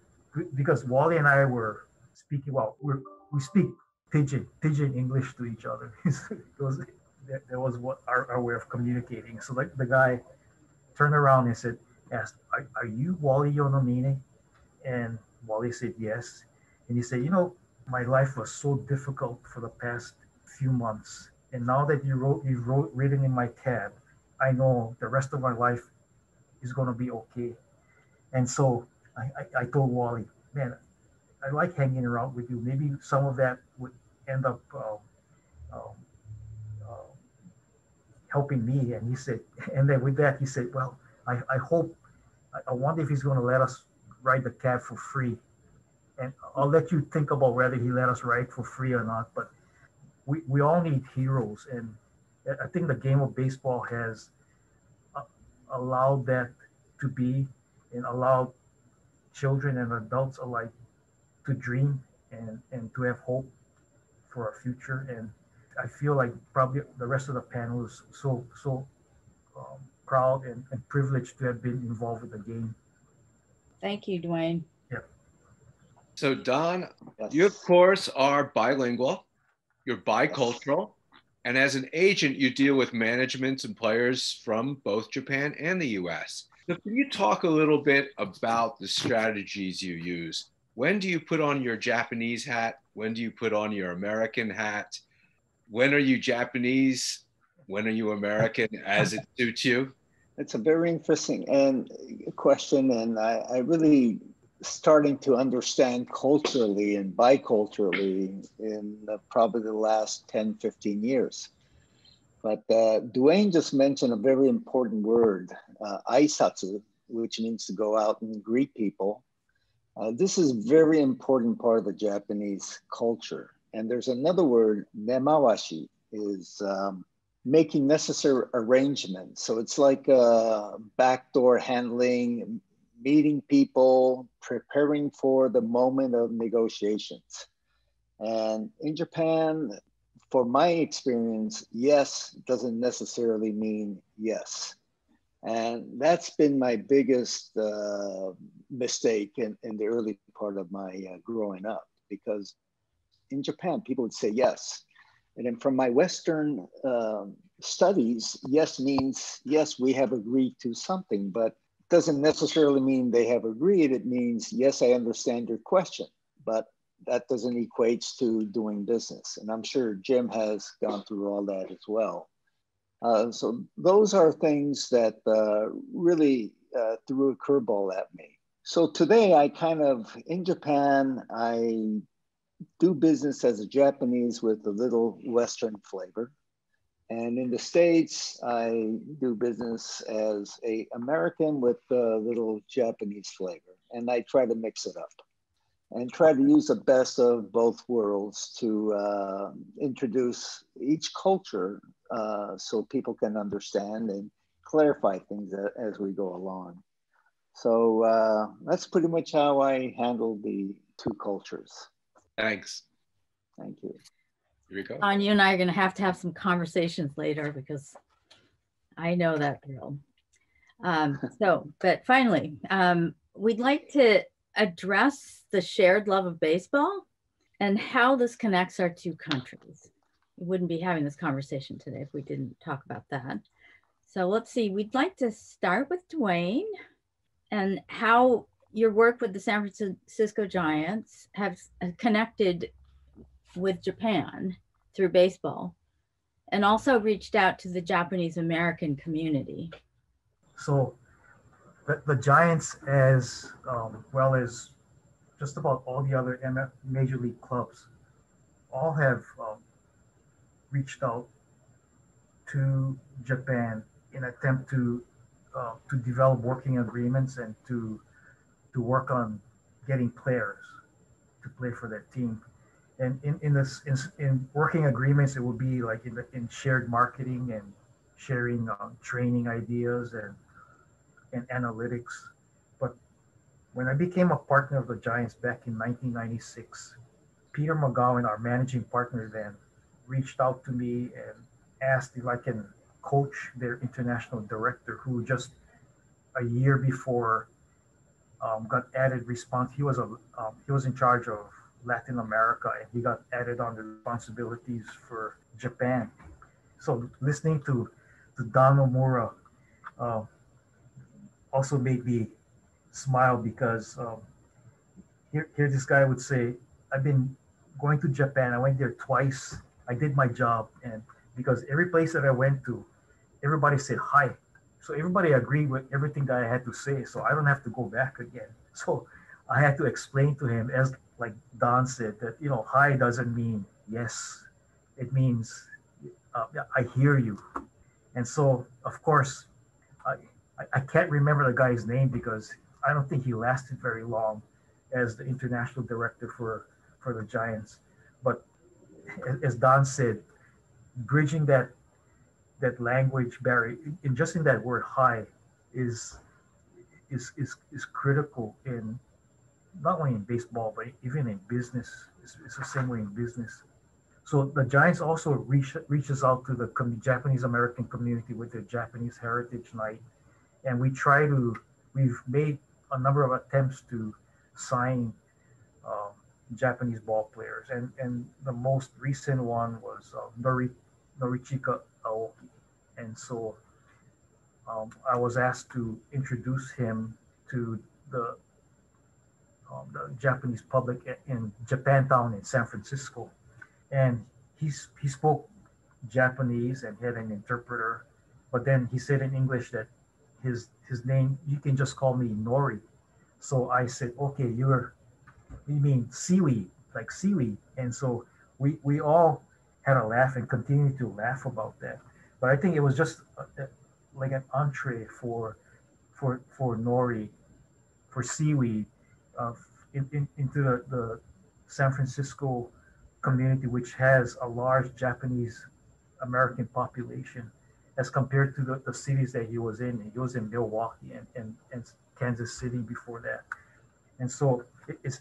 because Wally and I were speaking, well, we we speak pidgin, pidgin English to each other. [LAUGHS] was, that was what our, our way of communicating. So like the guy turned around and said, asked, are, are you Wally Yonamine? And Wally said, yes. And he said, you know, my life was so difficult for the past few months. And now that you wrote, you wrote written in my tab, I know the rest of my life is going to be okay. And so I, I, I told Wally, man, I like hanging around with you. Maybe some of that would end up um, uh, helping me. And he said, and then with that, he said, well, I, I hope, I, I wonder if he's going to let us ride the cab for free. And I'll let you think about whether he let us ride for free or not. But we, we all need heroes. And I think the game of baseball has uh, allowed that to be and allow children and adults alike to dream and, and to have hope for our future. And I feel like probably the rest of the panel is so so um, proud and, and privileged to have been involved with the game. Thank you, Duane. Yeah. So Don, Yes. you of course are bilingual, you're bicultural, and as an agent, you deal with managements and players from both Japan and the US. Can you talk a little bit about the strategies you use? When do you put on your Japanese hat? When do you put on your American hat? When are you Japanese? When are you American as it suits you? It's a very interesting and uh, question, and I, I really starting to understand culturally and biculturally in the, probably the last 10, 15 years. But uh, Duane just mentioned a very important word, uh, aisatsu, which means to go out and greet people. Uh, this is very important part of the Japanese culture. And there's another word, nemawashi, is um, making necessary arrangements. So it's like uh, backdoor handling, meeting people, preparing for the moment of negotiations. And in Japan, for my experience, yes doesn't necessarily mean yes. And that's been my biggest uh, mistake in, in the early part of my uh, growing up because in Japan, people would say yes. And then from my Western um, studies, yes means yes, we have agreed to something, but doesn't necessarily mean they have agreed. It means yes, I understand your question, but that doesn't equate to doing business. And I'm sure Jim has gone through all that as well. Uh, so those are things that uh, really uh, threw a curveball at me. So today I kind of, in Japan, I do business as a Japanese with a little Western flavor. And in the States, I do business as a American with a little Japanese flavor. And I try to mix it up and try to use the best of both worlds to uh, introduce each culture uh, so people can understand and clarify things as we go along. So uh, that's pretty much how I handle the two cultures. Thanks. Thank you. Here we go. On you and I are going to have to have some conversations later because I know that girl. Um, so, but finally, um, we'd like to address the shared love of baseball and how this connects our two countries. We wouldn't be having this conversation today if we didn't talk about that. So let's see, we'd like to start with Duane and how your work with the San Francisco Giants have connected with Japan through baseball and also reached out to the Japanese American community. So the, the Giants, as um, well as just about all the other major league clubs, all have um, reached out to Japan in attempt to uh, to develop working agreements and to to work on getting players to play for that team. And in, in this in, in working agreements, it will be like in, the, in shared marketing and sharing um, training ideas and and analytics. But when I became a partner of the Giants back in 1996, Peter Magowan, our managing partner then, reached out to me and asked if I can coach their international director, who just a year before um, got added response. He was a um, he was in charge of Latin America, and he got added on the responsibilities for Japan. So listening to to Don Nomura uh, also made me smile because um, here, here this guy would say, I've been going to Japan. I went there twice. I did my job. And because every place that I went to, everybody said hi. So everybody agreed with everything that I had to say. So I don't have to go back again. [LAUGHS] So I had to explain to him, as like Don said, that, you know, hi doesn't mean yes. It means uh, I hear you. And so, of course, I, I, can't remember the guy's name because I don't think he lasted very long as the international director for for the Giants. But as Don said, bridging that that language barrier, in just in that word "high," is is is is critical in not only in baseball but even in business. It's, it's the same way in business. So the Giants also reach, reaches out to the Japanese American community with the Japanese Heritage Night and we try to we've made a number of attempts to sign um, Japanese ball players, and and the most recent one was uh, Nori, Norichika Aoki, and so um, I was asked to introduce him to the um, the Japanese public in Japantown in San Francisco, and he's he spoke Japanese and had an interpreter, but then he said in English that his his name. You can just call me Nori. So I said, okay, you're you mean seaweed, like seaweed. And so we we all had a laugh and continued to laugh about that. But I think it was just a, a, like an entree for for for Nori, for seaweed, uh, in, in, into the, the San Francisco community, which has a large Japanese American population as compared to the, the cities that he was in. He was in Milwaukee and, and, and Kansas City before that. And so it's,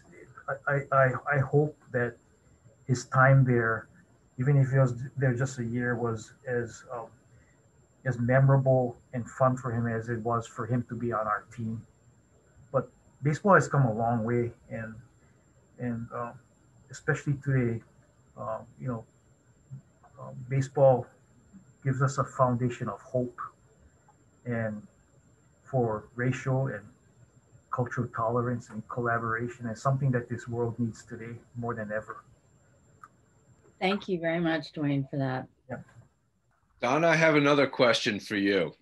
I, I, I hope that his time there, even if he was there just a year, was as um, as memorable and fun for him as it was for him to be on our team. But baseball has come a long way, and and um, especially today, um, you know, um, baseball gives us a foundation of hope and for racial and cultural tolerance and collaboration and something that this world needs today more than ever. Thank you very much, Duane, for that. Yeah. Don, I have another question for you.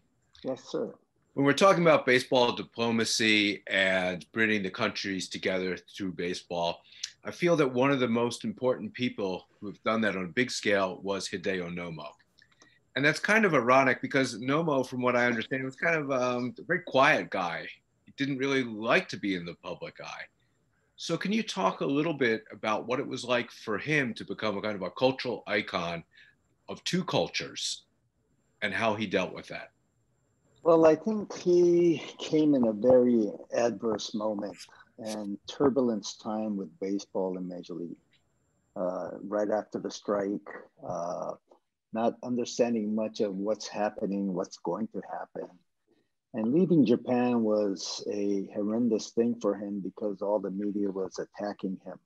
Yes, sir. When we're talking about baseball diplomacy and bringing the countries together through baseball, I feel that one of the most important people who've done that on a big scale was Hideo Nomo and that's kind of ironic because Nomo, from what I understand, was kind of um, a very quiet guy. He didn't really like to be in the public eye. So, can you talk a little bit about what it was like for him to become a kind of a cultural icon of two cultures and how he dealt with that? Well, I think he came in a very adverse moment and turbulence time with baseball in Major League. Uh, right after the strike, uh, not understanding much of what's happening, what's going to happen. And leaving Japan was a horrendous thing for him because all the media was attacking him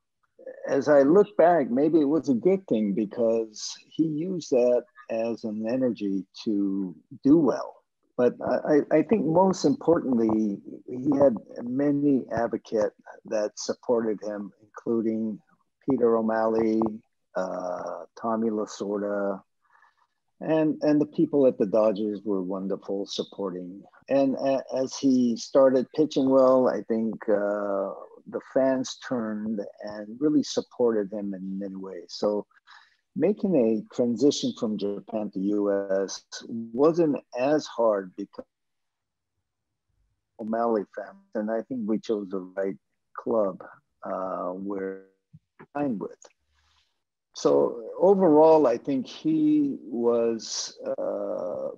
as I look back, maybe it was a good thing because he used that as an energy to do well. But I, I think most importantly, he had many advocates that supported him, including Peter O'Malley, uh, Tommy Lasorda, and and the people at the Dodgers were wonderful supporting. And as he started pitching well, I think uh, the fans turned and really supported him in many ways. So making a transition from Japan to US wasn't as hard because O'Malley family, and I think we chose the right club uh, we're signed with. So overall, I think he was uh,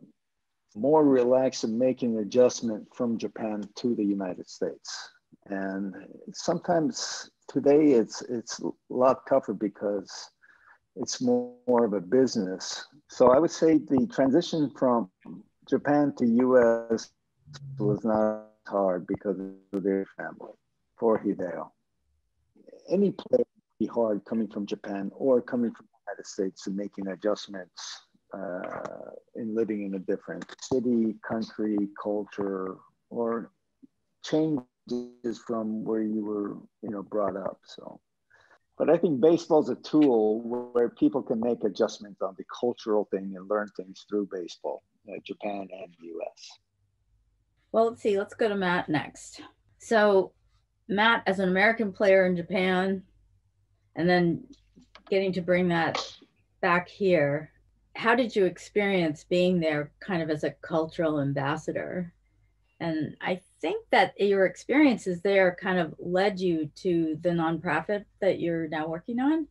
more relaxed in making adjustment from Japan to the United States. And sometimes today it's it's a lot tougher because it's more, more of a business. So I would say the transition from Japan to US was not hard because of their family for Hideo. Any player be hard coming from Japan or coming from the United States and making adjustments uh, in living in a different city, country, culture, or changes from where you were, you know, brought up. So, but I think baseball is a tool where people can make adjustments on the cultural thing and learn things through baseball, uh, Japan and the U.S. Well, let's see. Let's go to Matt next. So, Matt, as an American player in Japan, and then getting to bring that back here how did you experience being there kind of as a cultural ambassador? And i think that your experiences there kind of led you to the nonprofit that you're now working on.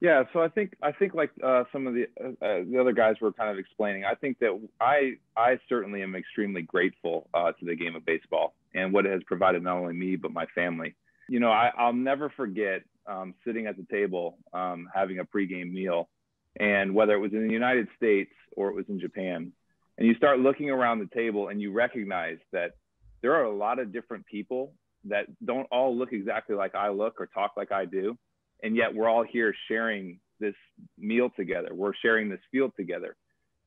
Yeah so i think i think like uh, some of the uh, uh, the other guys were kind of explaining i think that i i certainly am extremely grateful uh, to the game of baseball and what it has provided not only me but my family. You know I, i'll never forget um, sitting at the table um, having a pregame meal, and whether it was in the United States or it was in Japan, and you start looking around the table and you recognize that there are a lot of different people that don't all look exactly like I look or talk like I do, and yet we're all here sharing this meal together. We're sharing this field together,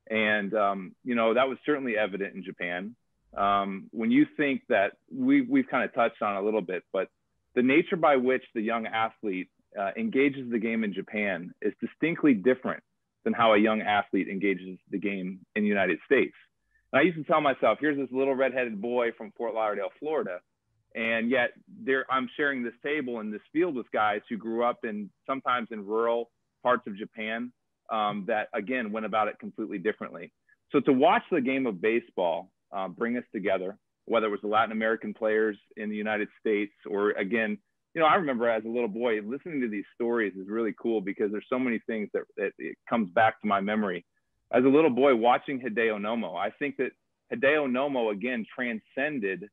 and um, you know that was certainly evident in Japan. Um, when you think that we we've kind of touched on a little bit, but the nature by which the young athlete uh, engages the game in Japan is distinctly different than how a young athlete engages the game in the United States. And I used to tell myself, here's this little redheaded boy from Fort Lauderdale, Florida, and yet there I'm sharing this table and this field with guys who grew up in sometimes in rural parts of Japan um, that again went about it completely differently. So to watch the game of baseball uh, bring us together whether it was the Latin American players in the United States or again, you know, I remember as a little boy listening to these stories is really cool because there's so many things that, that it comes back to my memory. As a little boy watching Hideo Nomo, I think that Hideo Nomo again transcended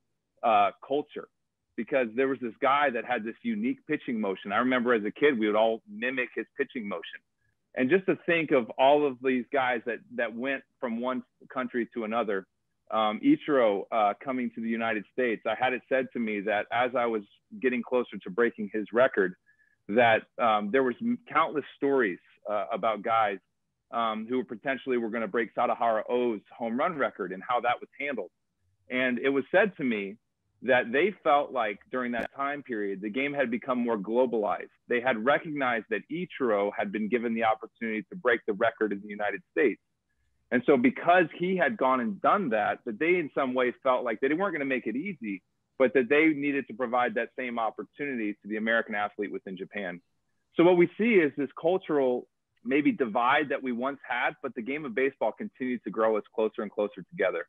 uh, culture because there was this guy that had this unique pitching motion. I remember as a kid, we would all mimic his pitching motion. And just to think of all of these guys that, that went from one country to another, um, Ichiro uh, coming to the United States, I had it said to me that as I was getting closer to breaking his record, that um, there was countless stories uh, about guys um, who potentially were going to break Sadaharu Oh's home run record and how that was handled. And it was said to me that they felt like during that time period, the game had become more globalized. They had recognized that Ichiro had been given the opportunity to break the record in the United States. And so because he had gone and done that, that they in some ways felt like they weren't going to make it easy, but that they needed to provide that same opportunity to the American athlete within Japan. So what we see is this cultural maybe divide that we once had, but the game of baseball continued to grow us closer and closer together.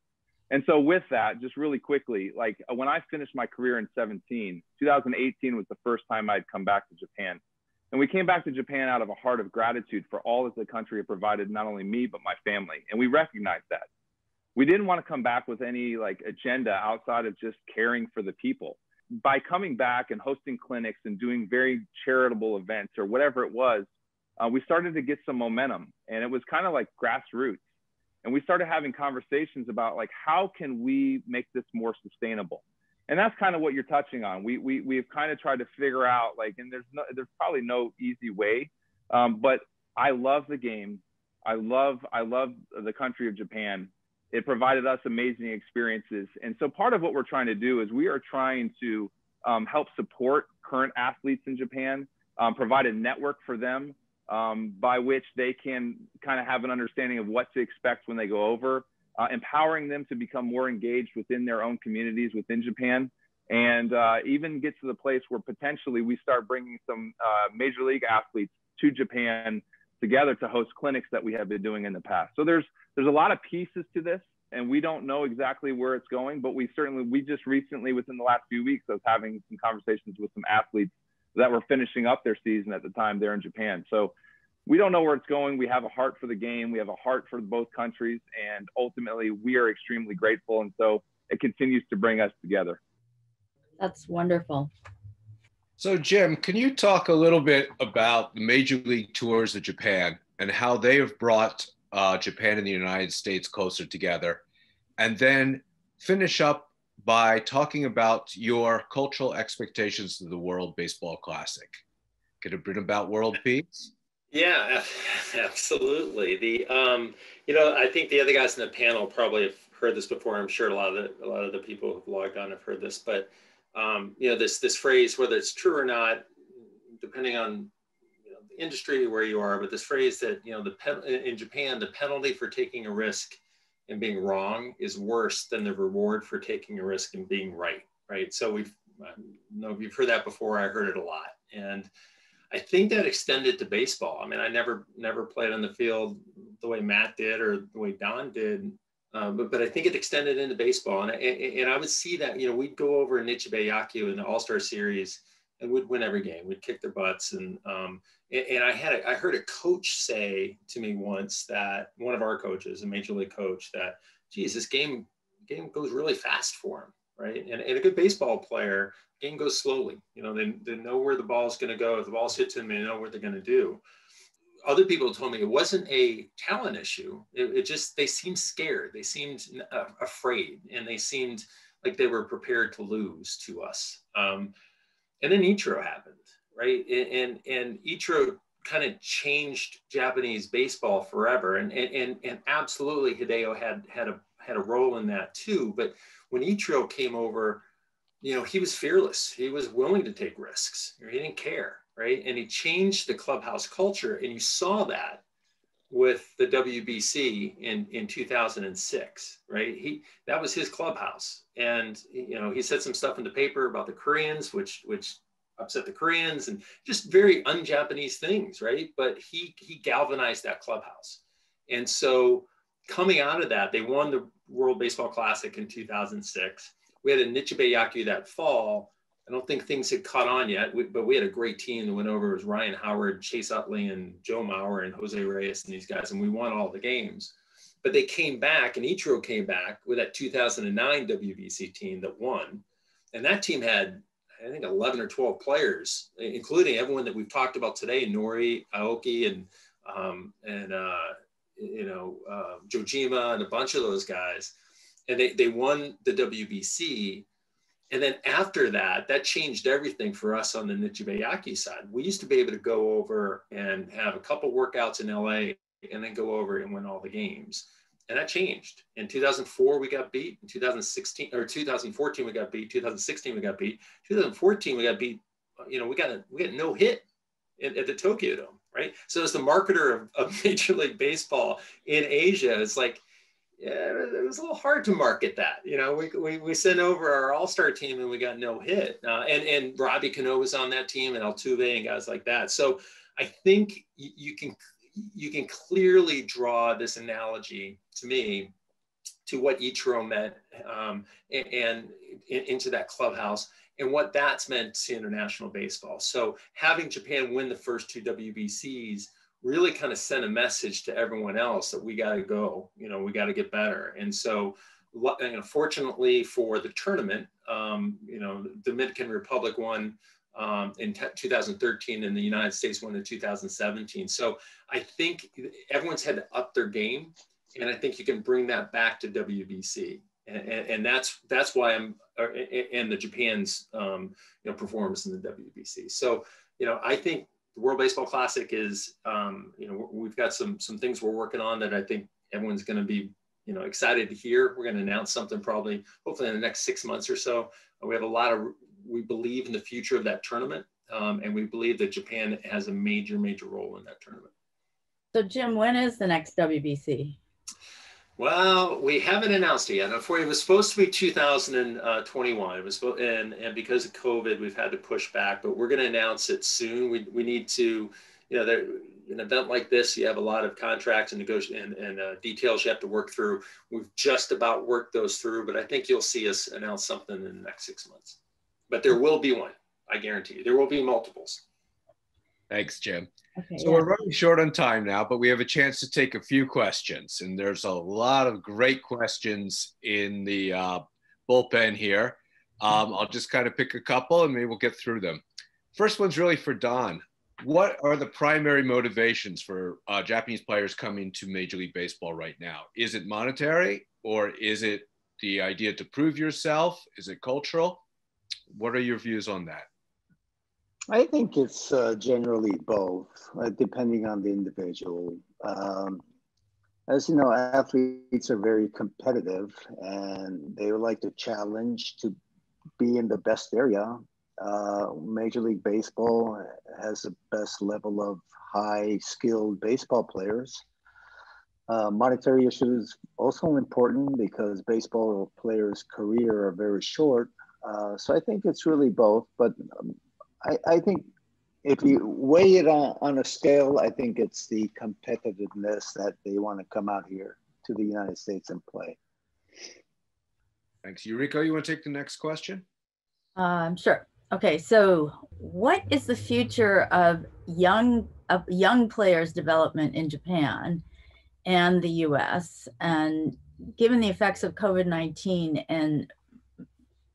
And so with that, just really quickly, like uh, when I finished my career in 17, 2018 was the first time I'd come back to Japan. And we came back to Japan out of a heart of gratitude for all that the country had provided, not only me, but my family. And we recognized that. We didn't want to come back with any like agenda outside of just caring for the people. By coming back and hosting clinics and doing very charitable events or whatever it was, uh, we started to get some momentum and it was kind of like grassroots. And we started having conversations about like, how can we make this more sustainable? And that's kind of what you're touching on. We we we've kind of tried to figure out like, and there's no there's probably no easy way, um, but I love the game. I love I love the country of Japan. It provided us amazing experiences, and so part of what we're trying to do is we are trying to um, help support current athletes in Japan, um, provide a network for them um, by which they can kind of have an understanding of what to expect when they go over, uh, empowering them to become more engaged within their own communities within Japan, and uh, even get to the place where potentially we start bringing some uh, major league athletes to Japan together to host clinics that we have been doing in the past. So there's there's a lot of pieces to this, and we don't know exactly where it's going, but we certainly we just recently within the last few weeks I was having some conversations with some athletes that were finishing up their season at the time there in Japan. So we don't know where it's going. We have a heart for the game. We have a heart for both countries, and ultimately, we are extremely grateful. And so it continues to bring us together. That's wonderful. So, Jim, can you talk a little bit about the Major League Tours of Japan and how they have brought uh, Japan and the United States closer together? And then finish up by talking about your cultural expectations of the World Baseball Classic. Could it bring about world peace? Yeah, [LAUGHS] absolutely. The um, you know, I think the other guys in the panel probably have heard this before. I'm sure a lot of the a lot of the people who've logged on have heard this, but um, you know, this this phrase, whether it's true or not, depending on you know, the industry where you are, but this phrase that you know, the in Japan, the penalty for taking a risk and being wrong is worse than the reward for taking a risk and being right. Right. So we've I know if you've heard that before. I heard it a lot, and I think that extended to baseball. I mean, I never never played on the field the way Matt did or the way Don did, um, but but I think it extended into baseball, and, and and I would see that you know we'd go over in Nichibei Yakyu in the All Star Series, and we'd win every game. We'd kick their butts, and um, and, and I had a, I heard a coach say to me once that one of our coaches, a major league coach, that geez, this game game goes really fast for him, right? And, and a good baseball player game goes slowly. You know, they, they know where the ball is going to go. If the ball hits them, they know what they're going to do. Other people told me it wasn't a talent issue. It, it just, they seemed scared. They seemed uh, afraid and they seemed like they were prepared to lose to us. Um, and then Ichiro happened, right? And, and, and Ichiro kind of changed Japanese baseball forever. And, and, and, and absolutely Hideo had, had a, had a role in that too. But when Ichiro came over, you know, he was fearless. He was willing to take risks. He didn't care, right? And he changed the clubhouse culture. And you saw that with the WBC in, in 2006, right? He that was his clubhouse, and you know he said some stuff in the paper about the Koreans, which which upset the Koreans, and just very un-Japanese things, right? But he he galvanized that clubhouse, and so coming out of that, they won the World Baseball Classic in 2006 we had a Nichibei Yakyu that fall. I don't think things had caught on yet, but we had a great team that went over. It was Ryan Howard, Chase Utley, and Joe Mauer, and Jose Reyes, and these guys, and we won all the games. But they came back, and Ichiro came back with that 2009 WBC team that won. And that team had, I think, 11 or 12 players, including everyone that we've talked about today Nori, Aoki, and, um, and uh, you know, uh, Johjima, and a bunch of those guys and they, they won the WBC. And then after that, that changed everything for us on the Nichibei Yakyu side. We used to be able to go over and have a couple workouts in LA and then go over and win all the games. And that changed. In 2004, we got beat. In 2016 or 2014, we got beat. 2016, we got beat. 2014, we got beat. You know, we got a we got no hit at the Tokyo Dome, right? So as the marketer of, of [LAUGHS] Major League Baseball in Asia, it's like yeah, it was a little hard to market that. You know, we, we, we sent over our all star team and we got no hit. Uh, and, and Robbie Cano was on that team and Altuve and guys like that. So I think you, you can you can clearly draw this analogy to me to what Ichiro meant um, and, and into that clubhouse and what that's meant to international baseball. So having Japan win the first two WBCs really kind of sent a message to everyone else that we got to go, you know, we got to get better. And so, you know, fortunately for the tournament, um, you know, the Dominican Republic won um, in 2013 and the United States won in 2017. So I think everyone's had to up their game. And I think you can bring that back to WBC. And, and, and that's, that's why I'm or, and the Japan's um, you know performance in the WBC. So you know I think the World Baseball Classic is um, you know we've got some some things we're working on that I think everyone's going to be you know excited to hear. We're going to announce something probably hopefully in the next six months or so. We have a lot of we believe in the future of that tournament, um, and we believe that Japan has a major major role in that tournament. So Jim, when is the next WBC? Well, we haven't announced it yet. It was supposed to be 2021. It was and and because of COVID, we've had to push back. But we're going to announce it soon. We we need to, you know, there an event like this, you have a lot of contracts and negotiation and, and uh, details you have to work through. We've just about worked those through, but I think you'll see us announce something in the next six months. But there will be one. I guarantee you. There will be multiples. Thanks, Jim. Okay, so yeah. we're running short on time now, but we have a chance to take a few questions, and there's a lot of great questions in the uh, bullpen here. Um, I'll just kind of pick a couple, and maybe we'll get through them. First one's really for Don. What are the primary motivations for uh, Japanese players coming to Major League Baseball right now? Is it monetary, or is it the idea to prove yourself? Is it cultural? What are your views on that? I think it's uh, generally both, uh, depending on the individual. Um, as you know, athletes are very competitive and they would like to challenge to be in the best area. Uh, Major League Baseball has the best level of high skilled baseball players. Uh, monetary issues also important because baseball players' career are very short. Uh, so I think it's really both, but um, I, I think if you weigh it on, on a scale, I think it's the competitiveness that they want to come out here to the United States and play. Thanks. Yuriko, you want to take the next question? Um, sure. Okay, so what is the future of young of young players' development in Japan and the U.S. and given the effects of COVID nineteen and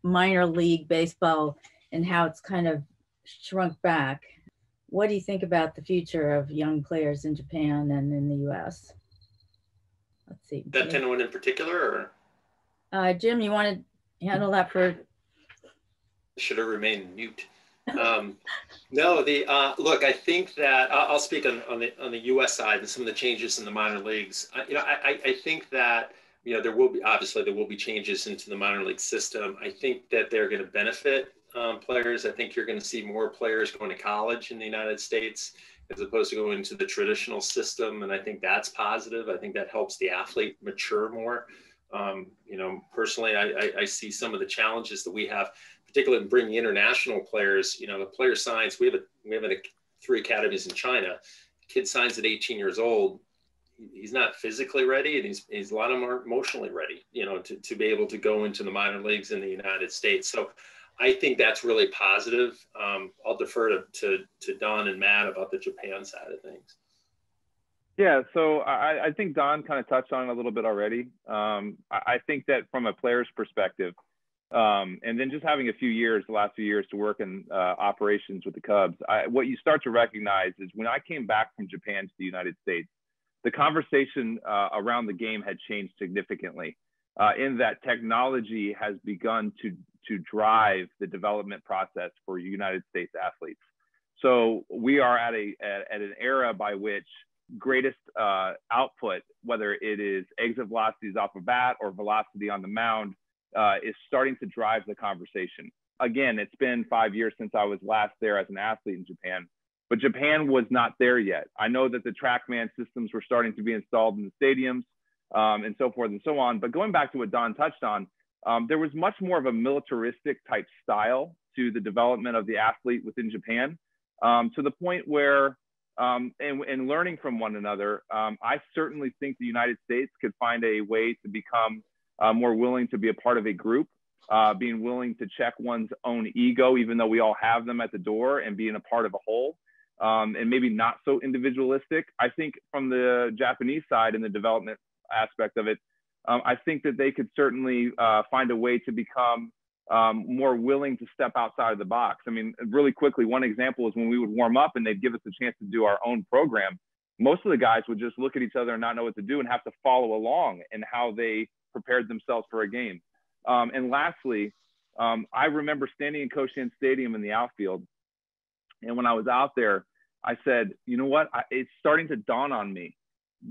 minor league baseball and how it's kind of shrunk back. What do you think about the future of young players in Japan and in the U.S.? Let's see. That anyone in particular, or? Uh, Jim, you want to handle that for? Should have remained mute. um, [LAUGHS] no, the uh, look. I think that I'll speak on, on the on the U.S. side and some of the changes in the minor leagues. I, you know, I, I think that you know there will be obviously there will be changes into the minor league system. I think that they're going to benefit um, players. I think you're going to see more players going to college in the United States as opposed to going to the traditional system. And I think that's positive. I think that helps the athlete mature more. Um, you know, personally, I, I, I, see some of the challenges that we have, particularly in bringing international players. You know, the player science. We have a we have a, three academies in China. Kid signs at 18 years old. He's not physically ready, and he's he's a lot of more emotionally ready. You know, to to be able to go into the minor leagues in the United States. So I think that's really positive. Um, I'll defer to, to, to Don and Matt about the Japan side of things. Yeah, so I, I think Don kind of touched on it a little bit already. Um, I, I, think that from a player's perspective, um, and then just having a few years, the last few years to work in uh, operations with the Cubs, I, what you start to recognize is when I came back from Japan to the United States, the conversation uh, around the game had changed significantly. Uh, in that technology has begun to to drive the development process for United States athletes. So we are at a at, at an era by which greatest uh, output, whether it is exit velocities off a bat or velocity on the mound, uh, is starting to drive the conversation. Again, it's been five years since I was last there as an athlete in Japan, but Japan was not there yet. I know that the TrackMan systems were starting to be installed in the stadiums um, and so forth and so on. But going back to what Don touched on, um, there was much more of a militaristic type style to the development of the athlete within Japan, um, to the point where, um, and, and, learning from one another, um, I certainly think the United States could find a way to become uh, more willing to be a part of a group, uh, being willing to check one's own ego, even though we all have them at the door, and being a part of a whole. Um, and maybe not so individualistic. I think from the Japanese side and the development aspect of it, um, I think that they could certainly uh, find a way to become um, more willing to step outside of the box. I mean, really quickly, one example is when we would warm up and they'd give us a chance to do our own program. Most of the guys would just look at each other and not know what to do and have to follow along in how they prepared themselves for a game. Um, and lastly, Um, I remember standing in Koshien Stadium in the outfield, and when I was out there, I said, you know what? I, it's starting to dawn on me.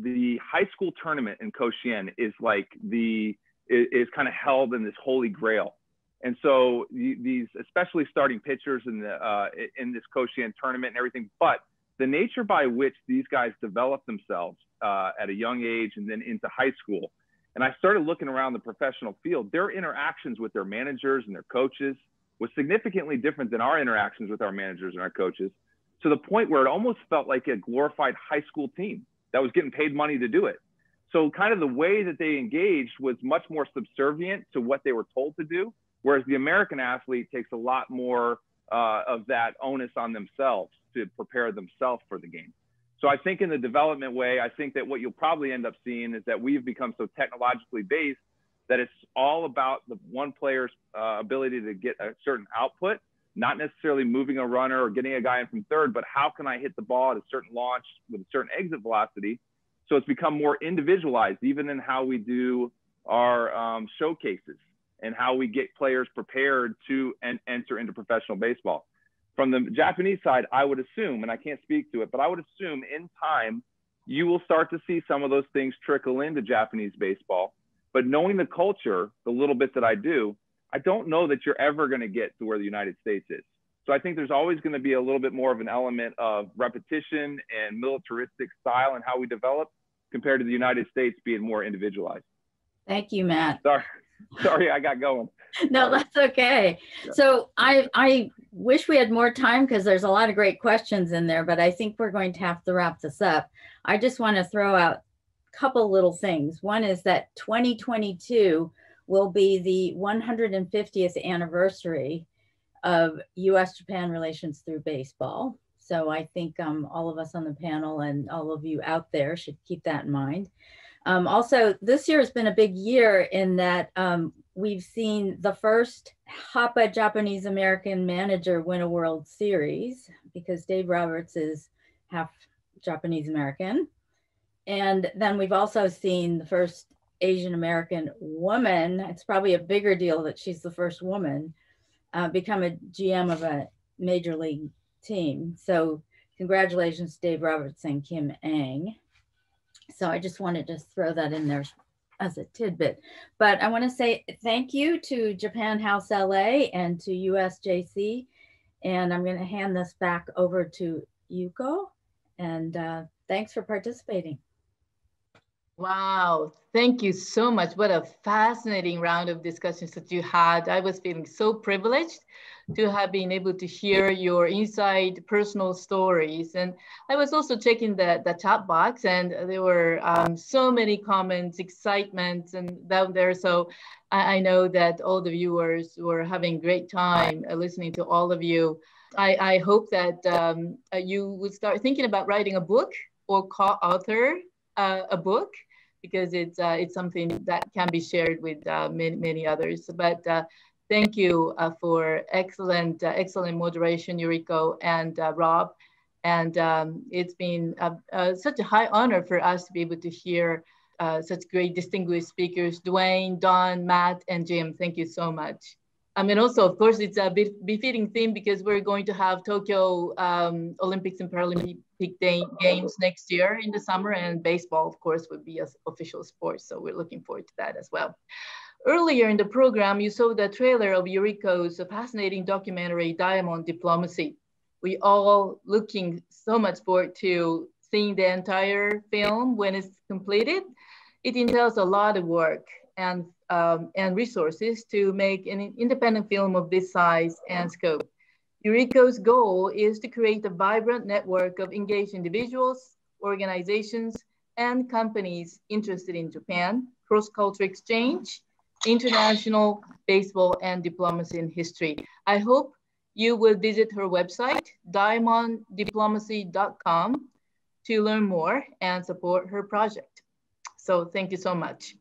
The high school tournament in Koshien is like the is, kind of held in this holy grail. And so these, especially starting pitchers in the uh, in this Koshien tournament and everything, but the nature by which these guys develop themselves uh, at a young age and then into high school. And I started looking around the professional field. Their interactions with their managers and their coaches was significantly different than our interactions with our managers and our coaches, to the point where it almost felt like a glorified high school team that was getting paid money to do it. So, kind of the way that they engaged was much more subservient to what they were told to do, whereas the American athlete takes a lot more uh, of that onus on themselves to prepare themselves for the game. So I think in the development way, I think that what you'll probably end up seeing is that we've become so technologically based that it's all about the one player's uh, ability to get a certain output, not necessarily moving a runner or getting a guy in from third, but how can I hit the ball at a certain launch with a certain exit velocity? So it's become more individualized, even in how we do our um, showcases and how we get players prepared to en- enter into professional baseball from the Japanese side, I would assume, and I can't speak to it, but I would assume in time you will start to see some of those things trickle into Japanese baseball. But knowing the culture, the little bit that I do, I don't know that you're ever going to get to where the United States is. So I think there's always going to be a little bit more of an element of repetition and militaristic style and how we develop compared to the United States being more individualized. Thank you, Matt. Sorry, sorry, I got going. no, that's okay. So I I wish we had more time because there's a lot of great questions in there, but I think we're going to have to wrap this up. I just want to throw out a couple little things. One is that 2022 will be the 150th anniversary of U.S. Japan relations through baseball. So I think um, all of us on the panel and all of you out there should keep that in mind. Um, also, this year has been a big year in that um, we've seen the first Hapa Japanese American manager win a World Series because Dave Roberts is half Japanese American. And then we've also seen the first Asian American woman, it's probably a bigger deal that she's the first woman, uh, become a GM of a major league team. So, congratulations, Dave Roberts and Kim Ng. So, I just wanted to throw that in there as a tidbit. But I want to say thank you to Japan House LA and to USJC. And I'm going to hand this back over to Yuko. And uh, thanks for participating. Wow, thank you so much. What a fascinating round of discussions that you had. I was feeling so privileged to have been able to hear your inside personal stories. And I was also checking the, the chat box and there were um, so many comments, excitement and down there. So I, I, know that all the viewers were having great time uh, listening to all of you. I, I hope that um, uh, you would start thinking about writing a book or co-author uh, a book because it's uh, it's something that can be shared with uh, many many others. But uh, thank you uh, for excellent uh, excellent moderation, Yuriko and uh, Rob. And um, it's been such a high honor for us to be able to hear such great distinguished speakers, Duane, Don, Matt, and Jim. Thank you so much. I mean, also, of course, it's a befitting theme because we're going to have Tokyo um, Olympics and Paralympic Games next year in the summer, and baseball, of course, would be an official sport. So we're looking forward to that as well. Earlier in the program, you saw the trailer of Yuriko's fascinating documentary, Diamond Diplomacy. We all looking so much forward to seeing the entire film when it's completed. It entails a lot of work and um, and resources to make an independent film of this size and scope. Yuriko's goal is to create a vibrant network of engaged individuals, organizations, and companies interested in Japan, cross-cultural exchange, international baseball and diplomacy in history. I hope you will visit her website, diamonddiplomacy.com to learn more and support her project. So thank you so much.